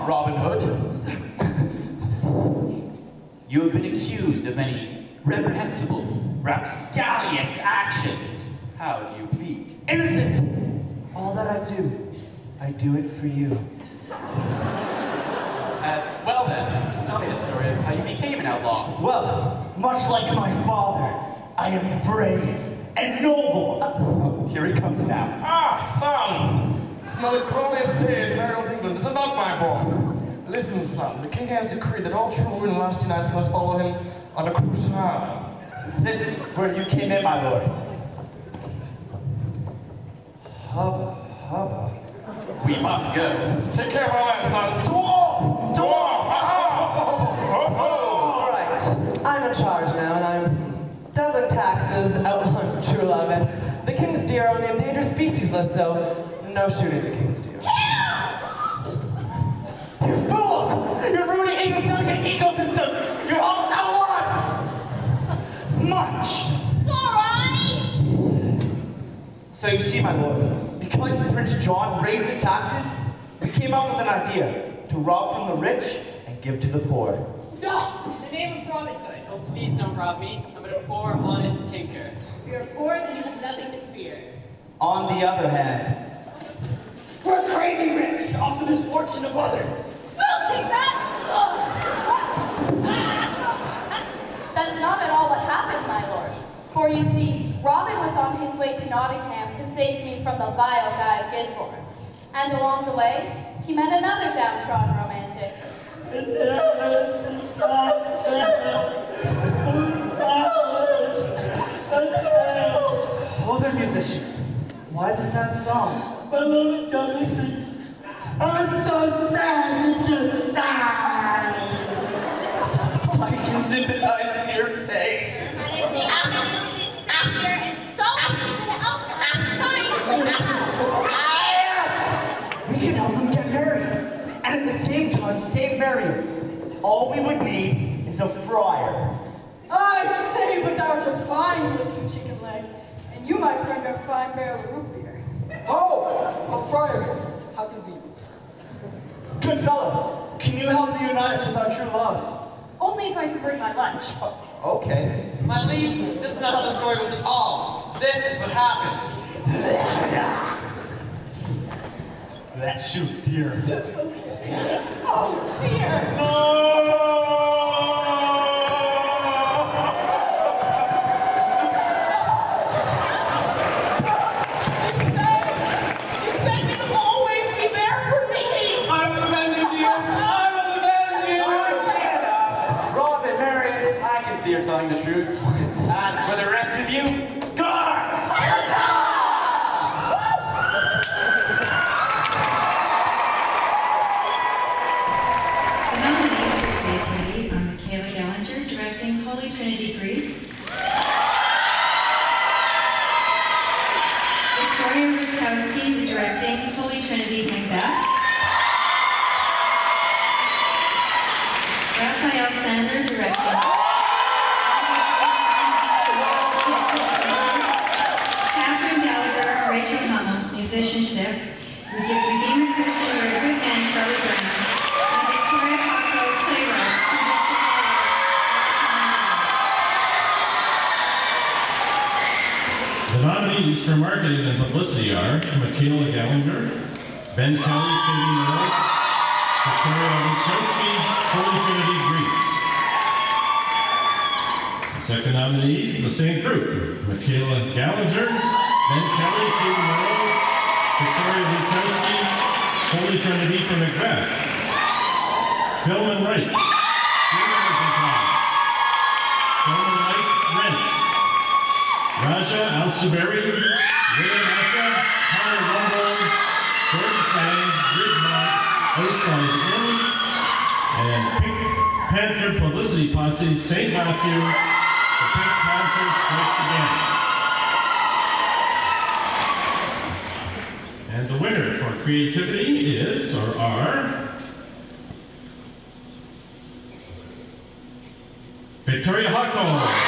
Robin Hood. You have been accused of many reprehensible, rapscallious actions. How do you plead? Innocent! All that I do, I do it for you. Uh, well then, tell me the story of how you became an outlaw. Well, much like my father, I am brave and noble. Oh, here he comes now. Ah, son! It's now the glorious day in Merrill England. Is it not, my boy? Listen, son, the king has decreed that all true and lasting knights must follow him on a crusade. This is where you came in, my lord. Hubba, hubba. We must go. Take care of our land, son. To war! To war! All right, I'm in charge now, and I'm doubling taxes, outlawing true love, and the king's deer are on the endangered species list, so no shooting the king's deer. You fools! You're ruining England's delicate ecosystem! You're all outlawed! Much! Sorry! So you see, my lord, because Prince John raised the taxes, we came up with an idea to rob from the rich and give to the poor. Stop! The name of Robin Hood. Oh, please don't rob me. I'm a poor, honest tinker. If you're poor, then you have nothing to fear. On the other hand, we're crazy rich off the misfortune of others. We'll take that! That's not at all what happened, my lord. For you see, Robin was on his way to Nottingham to save me from the vile Guy of Gisborne. And along the way, he met another downtrodden romantic. Hold there, musician. Why the sad song? My has gone missing. I'm so sad it just died. I can sympathize with your pain. We can help him get married. And at the same time, save Miriam. All we would need is a friar. I say, thou a fine-looking chicken leg, and you, friend, are a fine barrel. Oh, a friar. How convenient. Good fellow, can you help to unite us with our true loves? Only if I can bring my lunch. Oh, okay. My liege, this is not how the story was at all. This is what happened. That shoot, dear. oh, dear. No! Tina Gallagher, Ben Kelly, Katie Morris, Victoria Lukowski, Holy Trinity Grease. The second nominees, the same group, Michaela Gallagher, Ben Kelly, Katie Morris, Victoria Lukowski, Holy Trinity for Macbeth, Philemon Wright. Raja Al-Suberi, William Asa, and Pink Panther St. Matthew, the Pink Panthers once again. And the winner for creativity is, or are, Victoria Hocko.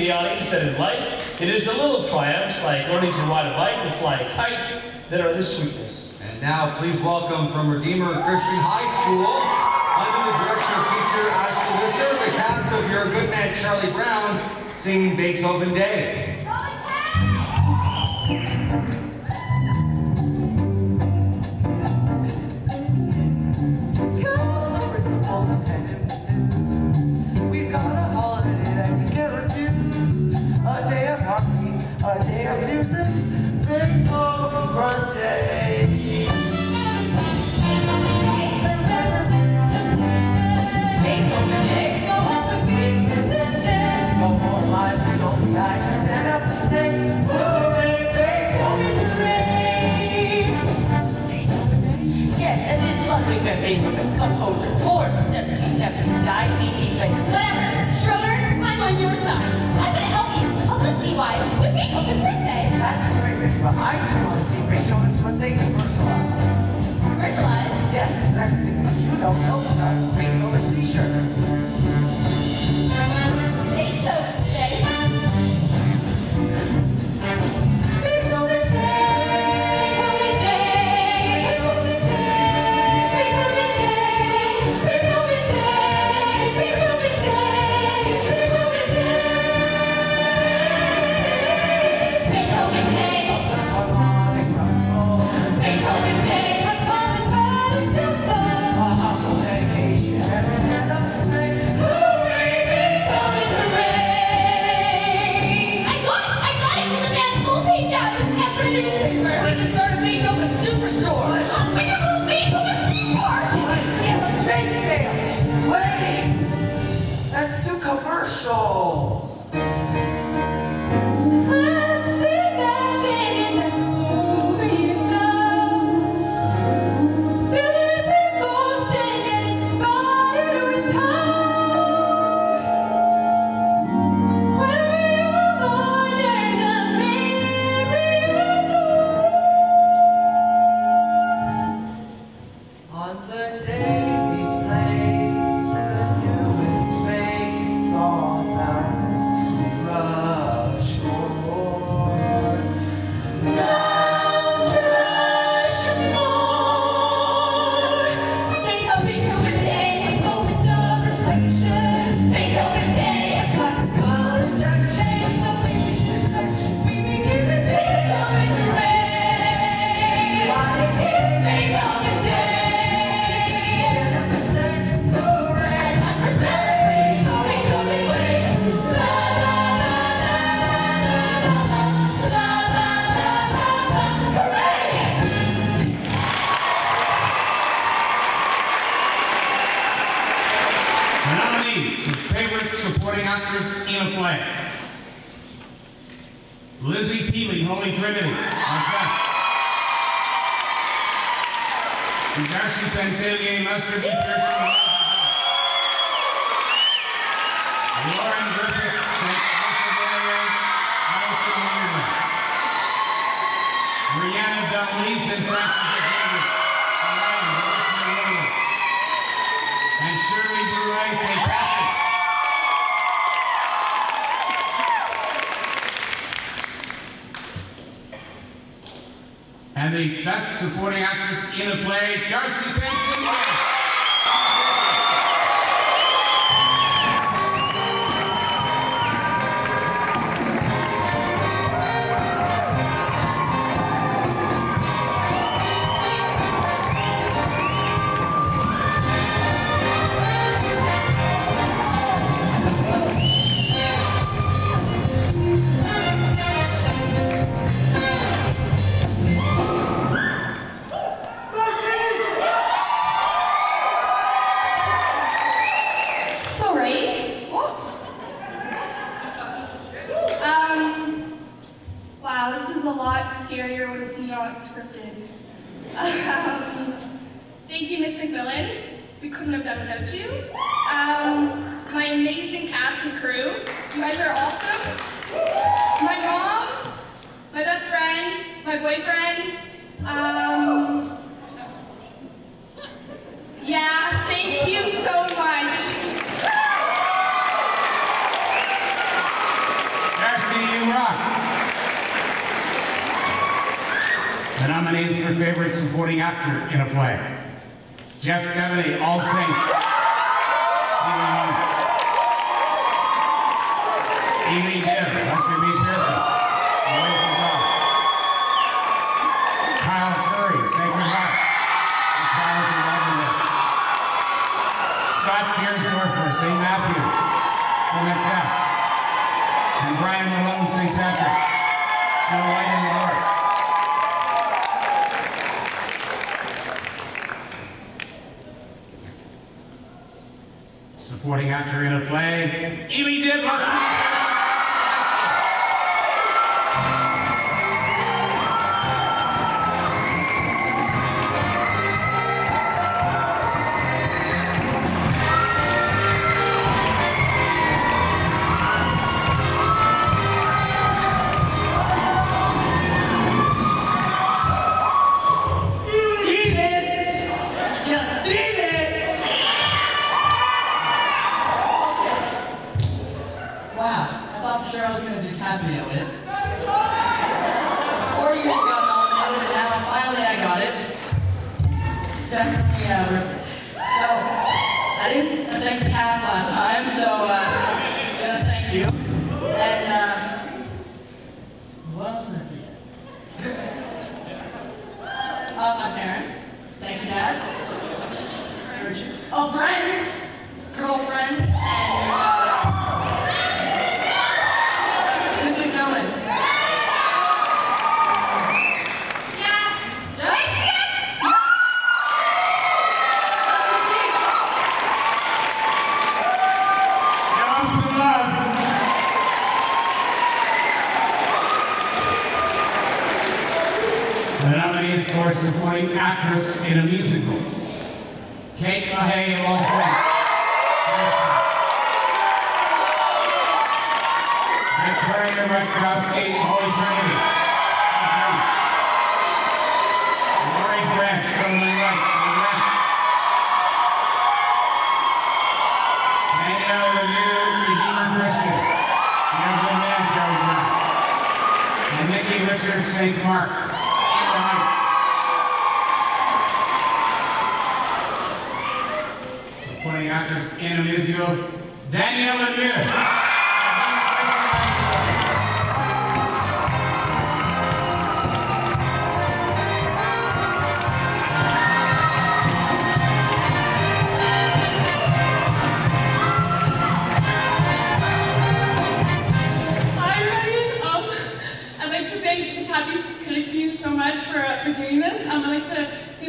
the that in life, it is the little triumphs, like learning to ride a bike or fly a kite, that are the sweetness. And now, please welcome from Redeemer Christian High School, under the direction of teacher Ashley Visser, the cast of Your Good Man Charlie Brown, singing Beethoven Day. composer, Ford 1770, died in Whatever, Schroeder, I'm on your side. I'm gonna help you. I'll just see why. With open birthday. That's great, Rich. but I just want to see Beethoven's birthday commercialized. Commercialized? Yes, Next thing you know, Elsa, Beethoven t-shirts. Beethoven. and the Best Supporting Actress in a Play, Darcy Simpson.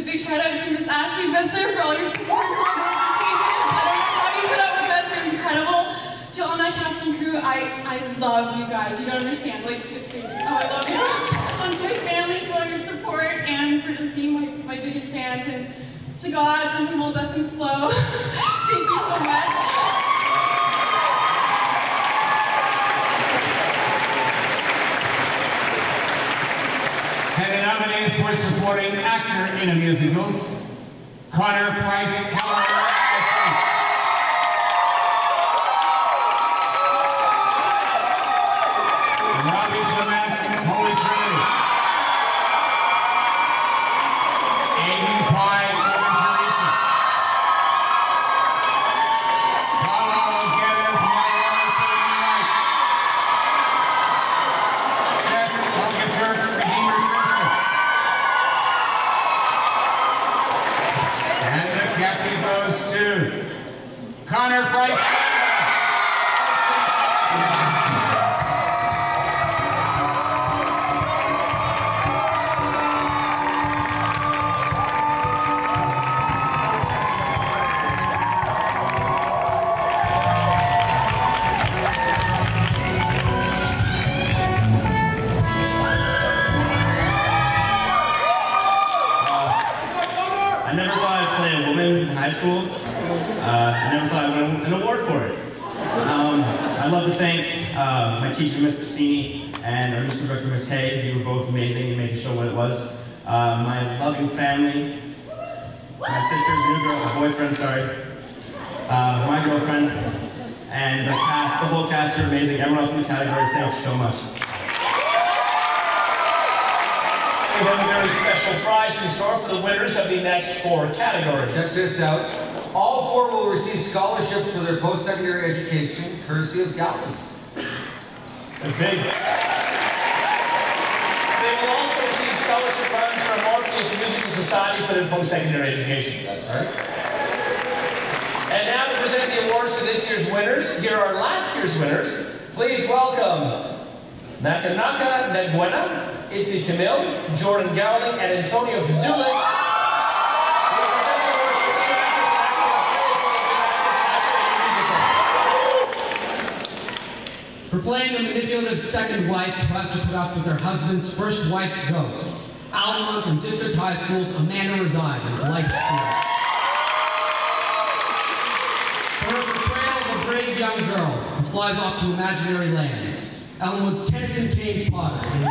a big shout out to Miss Ashley Visser for all your support and all how you put up with us, you're incredible. To all my cast and crew, I, I love you guys. You don't understand, like, it's crazy. Oh, I love you. and to my family for all your support and for just being my, my biggest fans. And to God for whom all blessings flow, thank you so much. Nominees for supporting actor in a musical, Connor Price. With her husband's first wife's ghost, Almonte and District High School's Amanda Reside in School. Her portrayal of a brave young girl who flies off to imaginary lands, Elmwood's Tennyson Keynes Potter and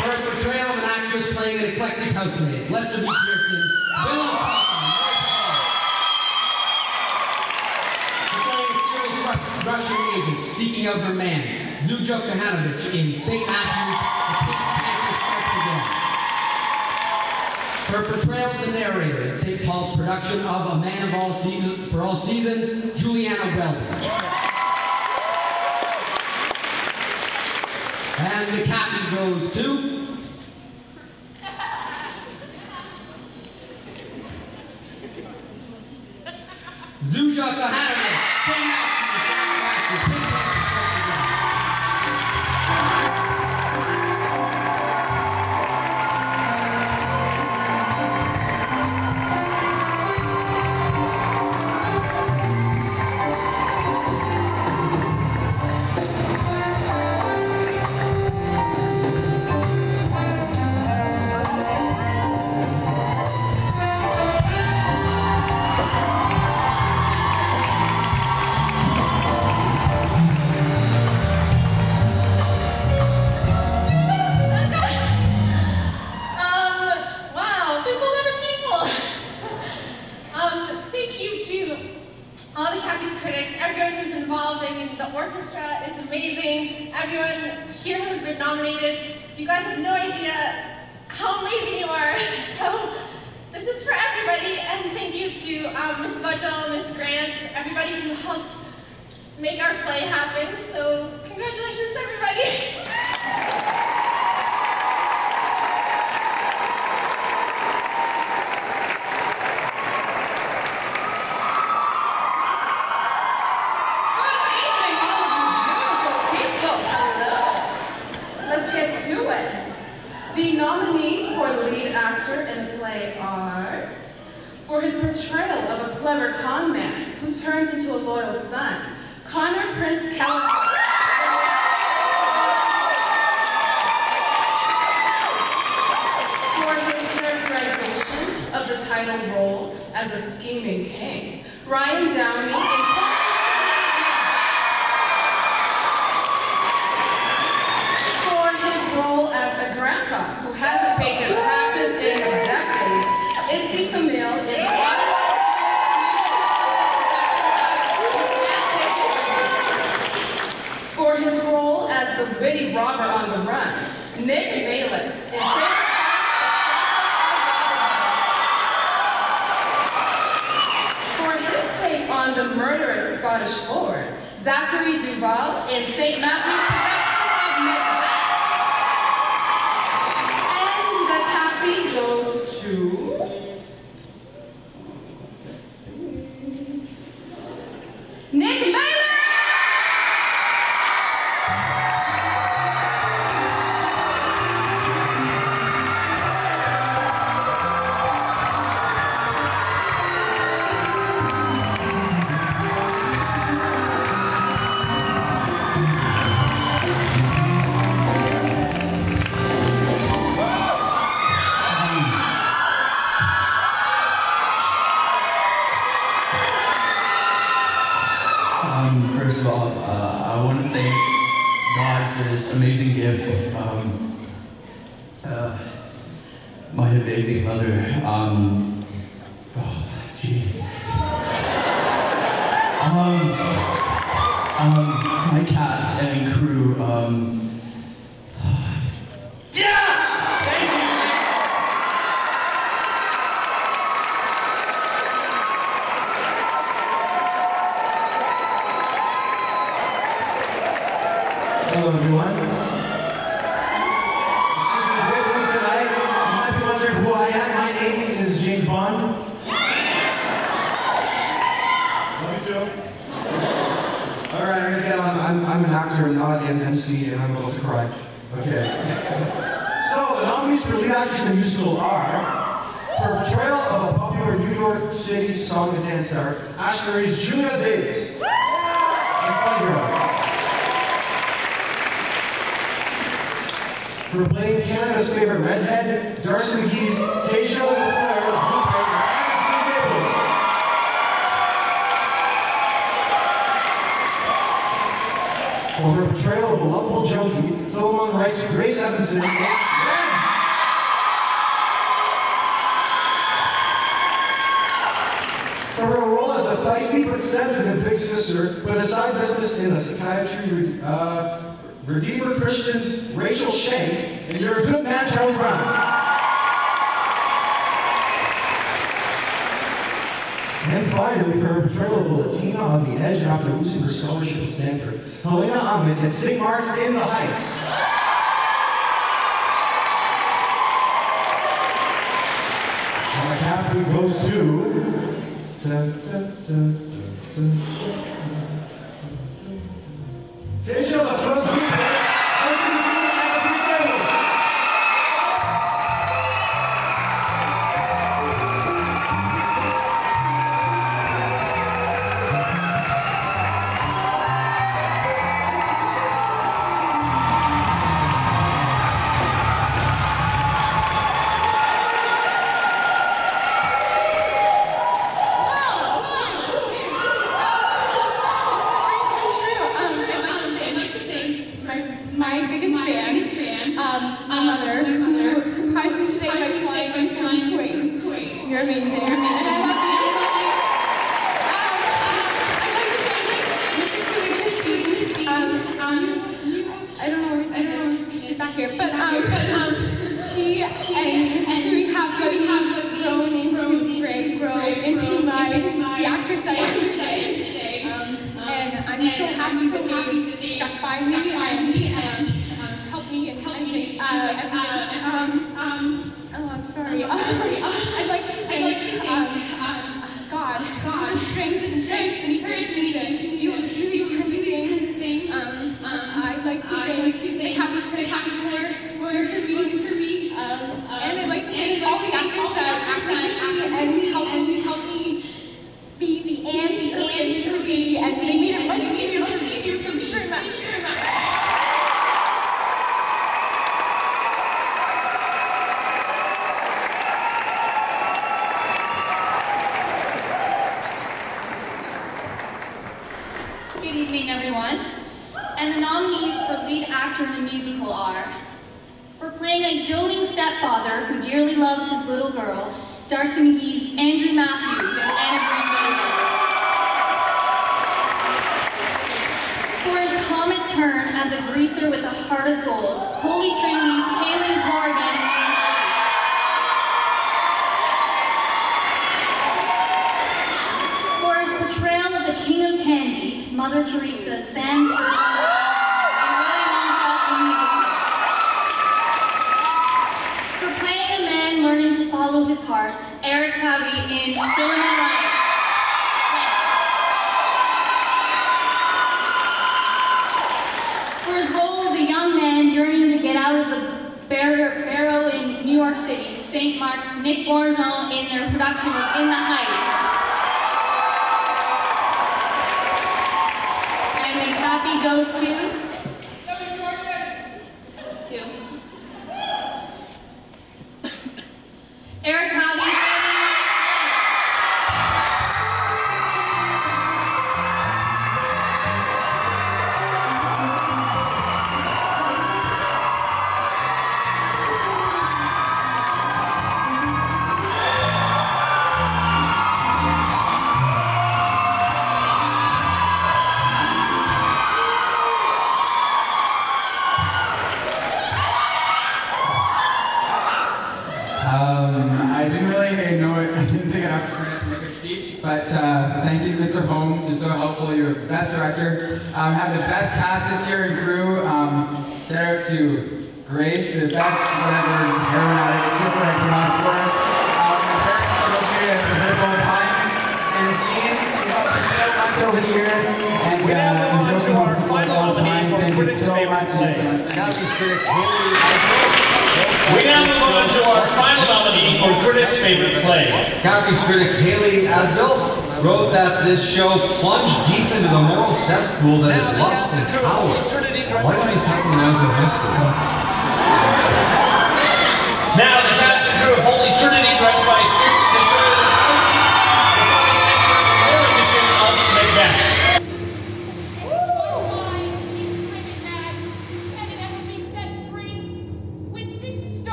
her portrayal of an actress playing an eclectic housemaid, Lester B. Willow Kaufman, For playing a serious Rus- Seeking out her man, Zujo Kahanovich in St. Matthew's The Pink Panther Strikes Again. Her portrayal of the narrator in St. Paul's production of A Man of All Seasons, for All Seasons, Juliana Welby. And the captain goes to Critics, everyone who's involved. I mean, the orchestra is amazing. Everyone here who's been nominated. You guys have no idea how amazing you are. So this is for everybody, and thank you to um, Miss Budgell, Miss Grant, everybody who helped make our play happen. So congratulations to everybody.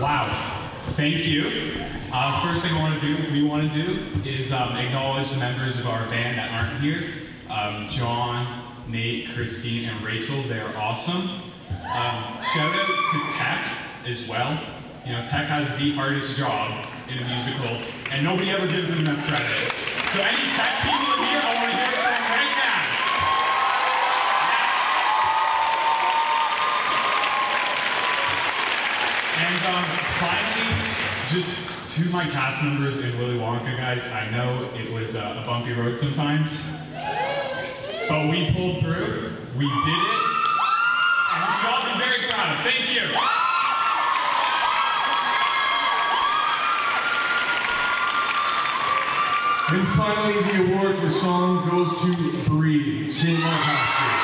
Wow. Thank you. Uh, first thing I want to do, we want to do is um, acknowledge the members of our band that aren't here. Um, John, Nate, Christine, and Rachel, they're awesome. Um, shout out to Tech as well. You know, Tech has the hardest job in a musical, and nobody ever gives them enough credit. So any Tech people here, I want to um, finally, just to my cast members in Willy Wonka, guys, I know it was uh, a bumpy road sometimes, but we pulled through. We did it. And you all be very proud of. Thank you. And finally, the award for song goes to Bree, sing High School.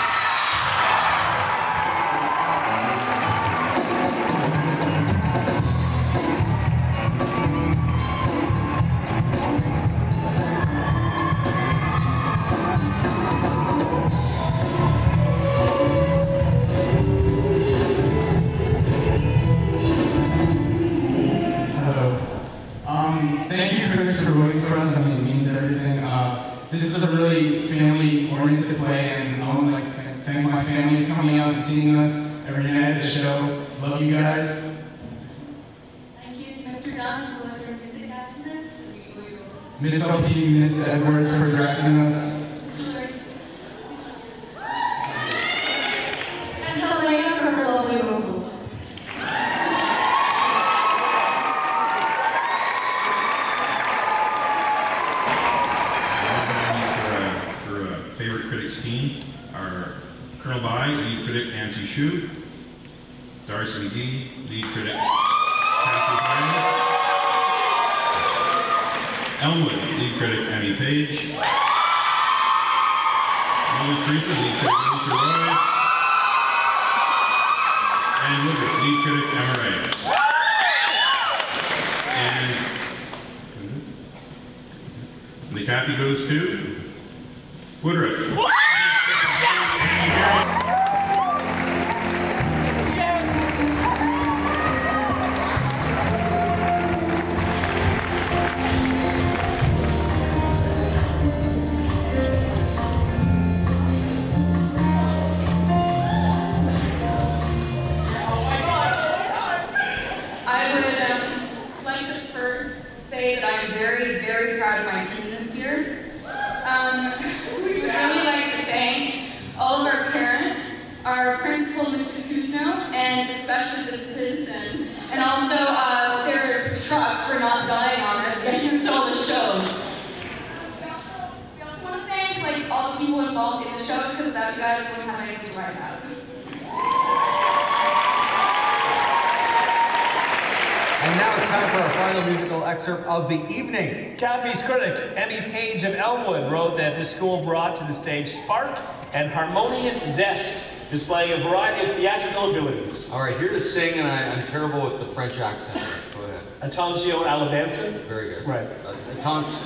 And harmonious zest, displaying a variety of theatrical abilities. All right, here to sing, and I, I'm terrible with the French accent. Go ahead. Attention Alabanza? Very good. Right. Uh, Attends.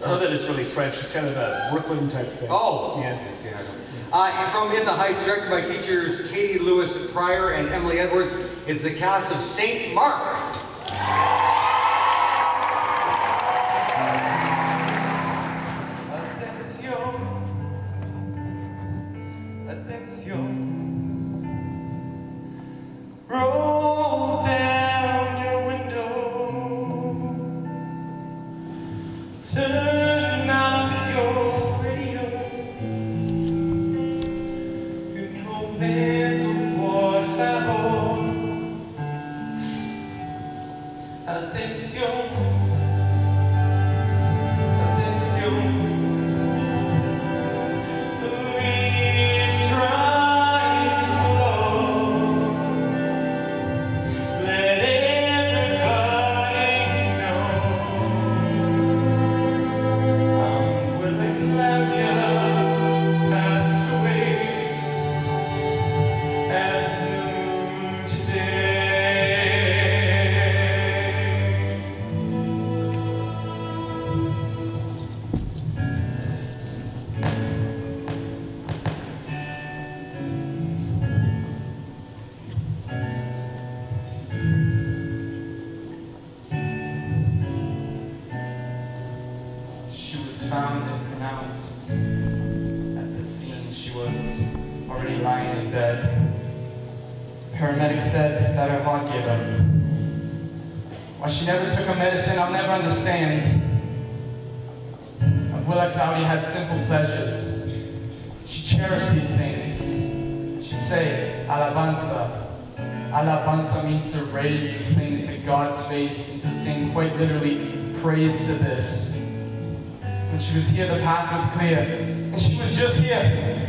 Not that it's really French, it's kind of a Brooklyn type thing. Oh, yeah. I see I know. Uh, from In the Heights, directed by teachers Katie Lewis Pryor and Emily Edwards, is the cast of Saint Mark. Understand. Abuela Claudia had simple pleasures. She cherished these things. She'd say, alabanza. Alabanza means to raise this thing to God's face and to sing quite literally praise to this. When she was here, the path was clear. And she was just here.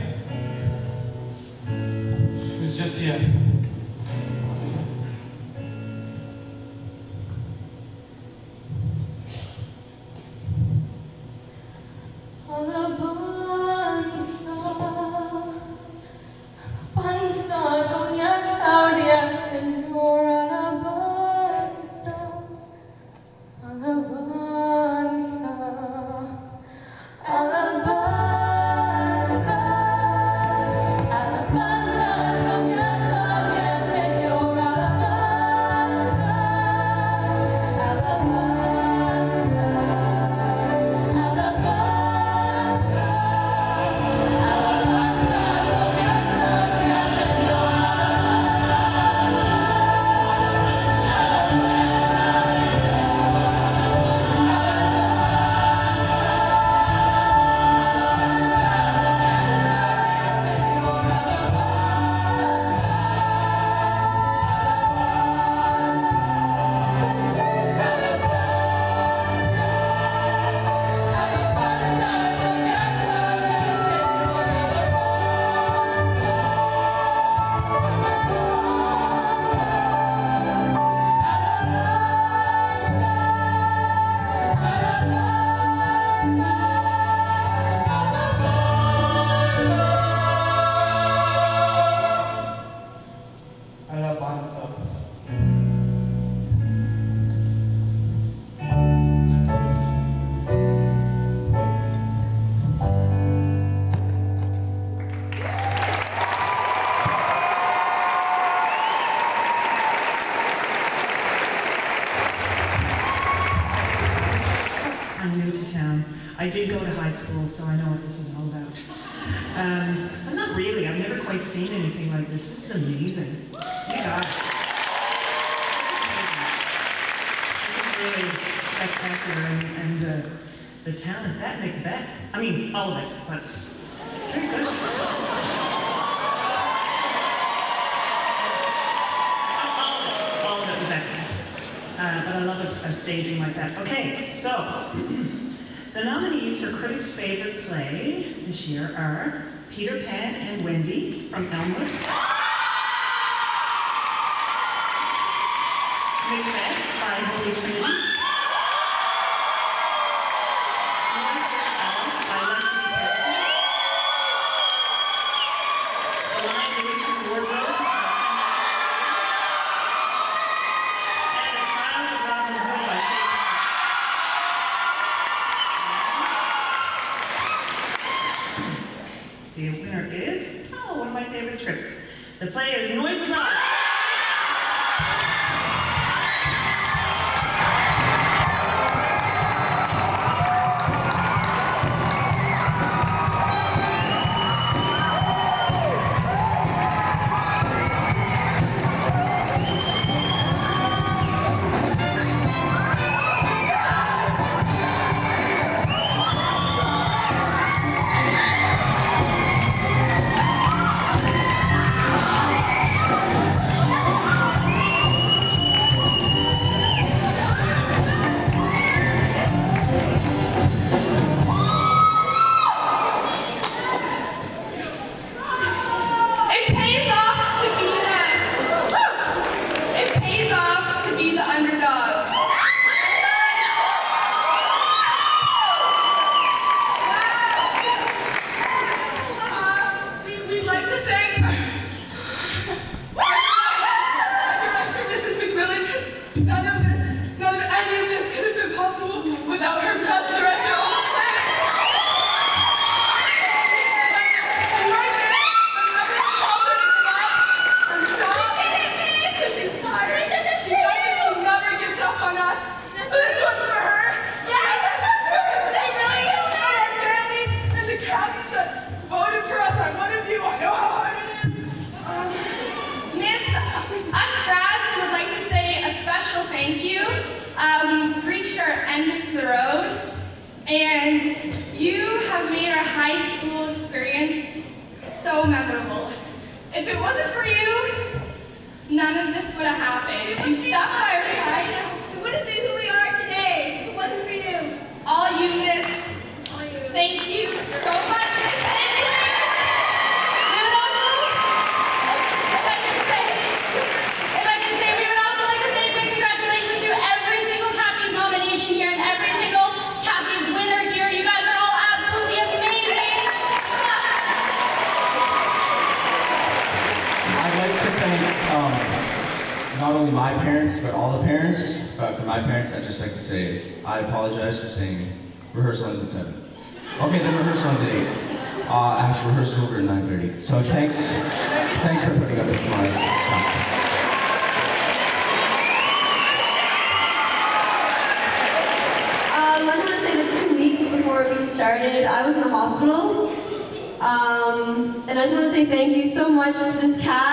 Much this cast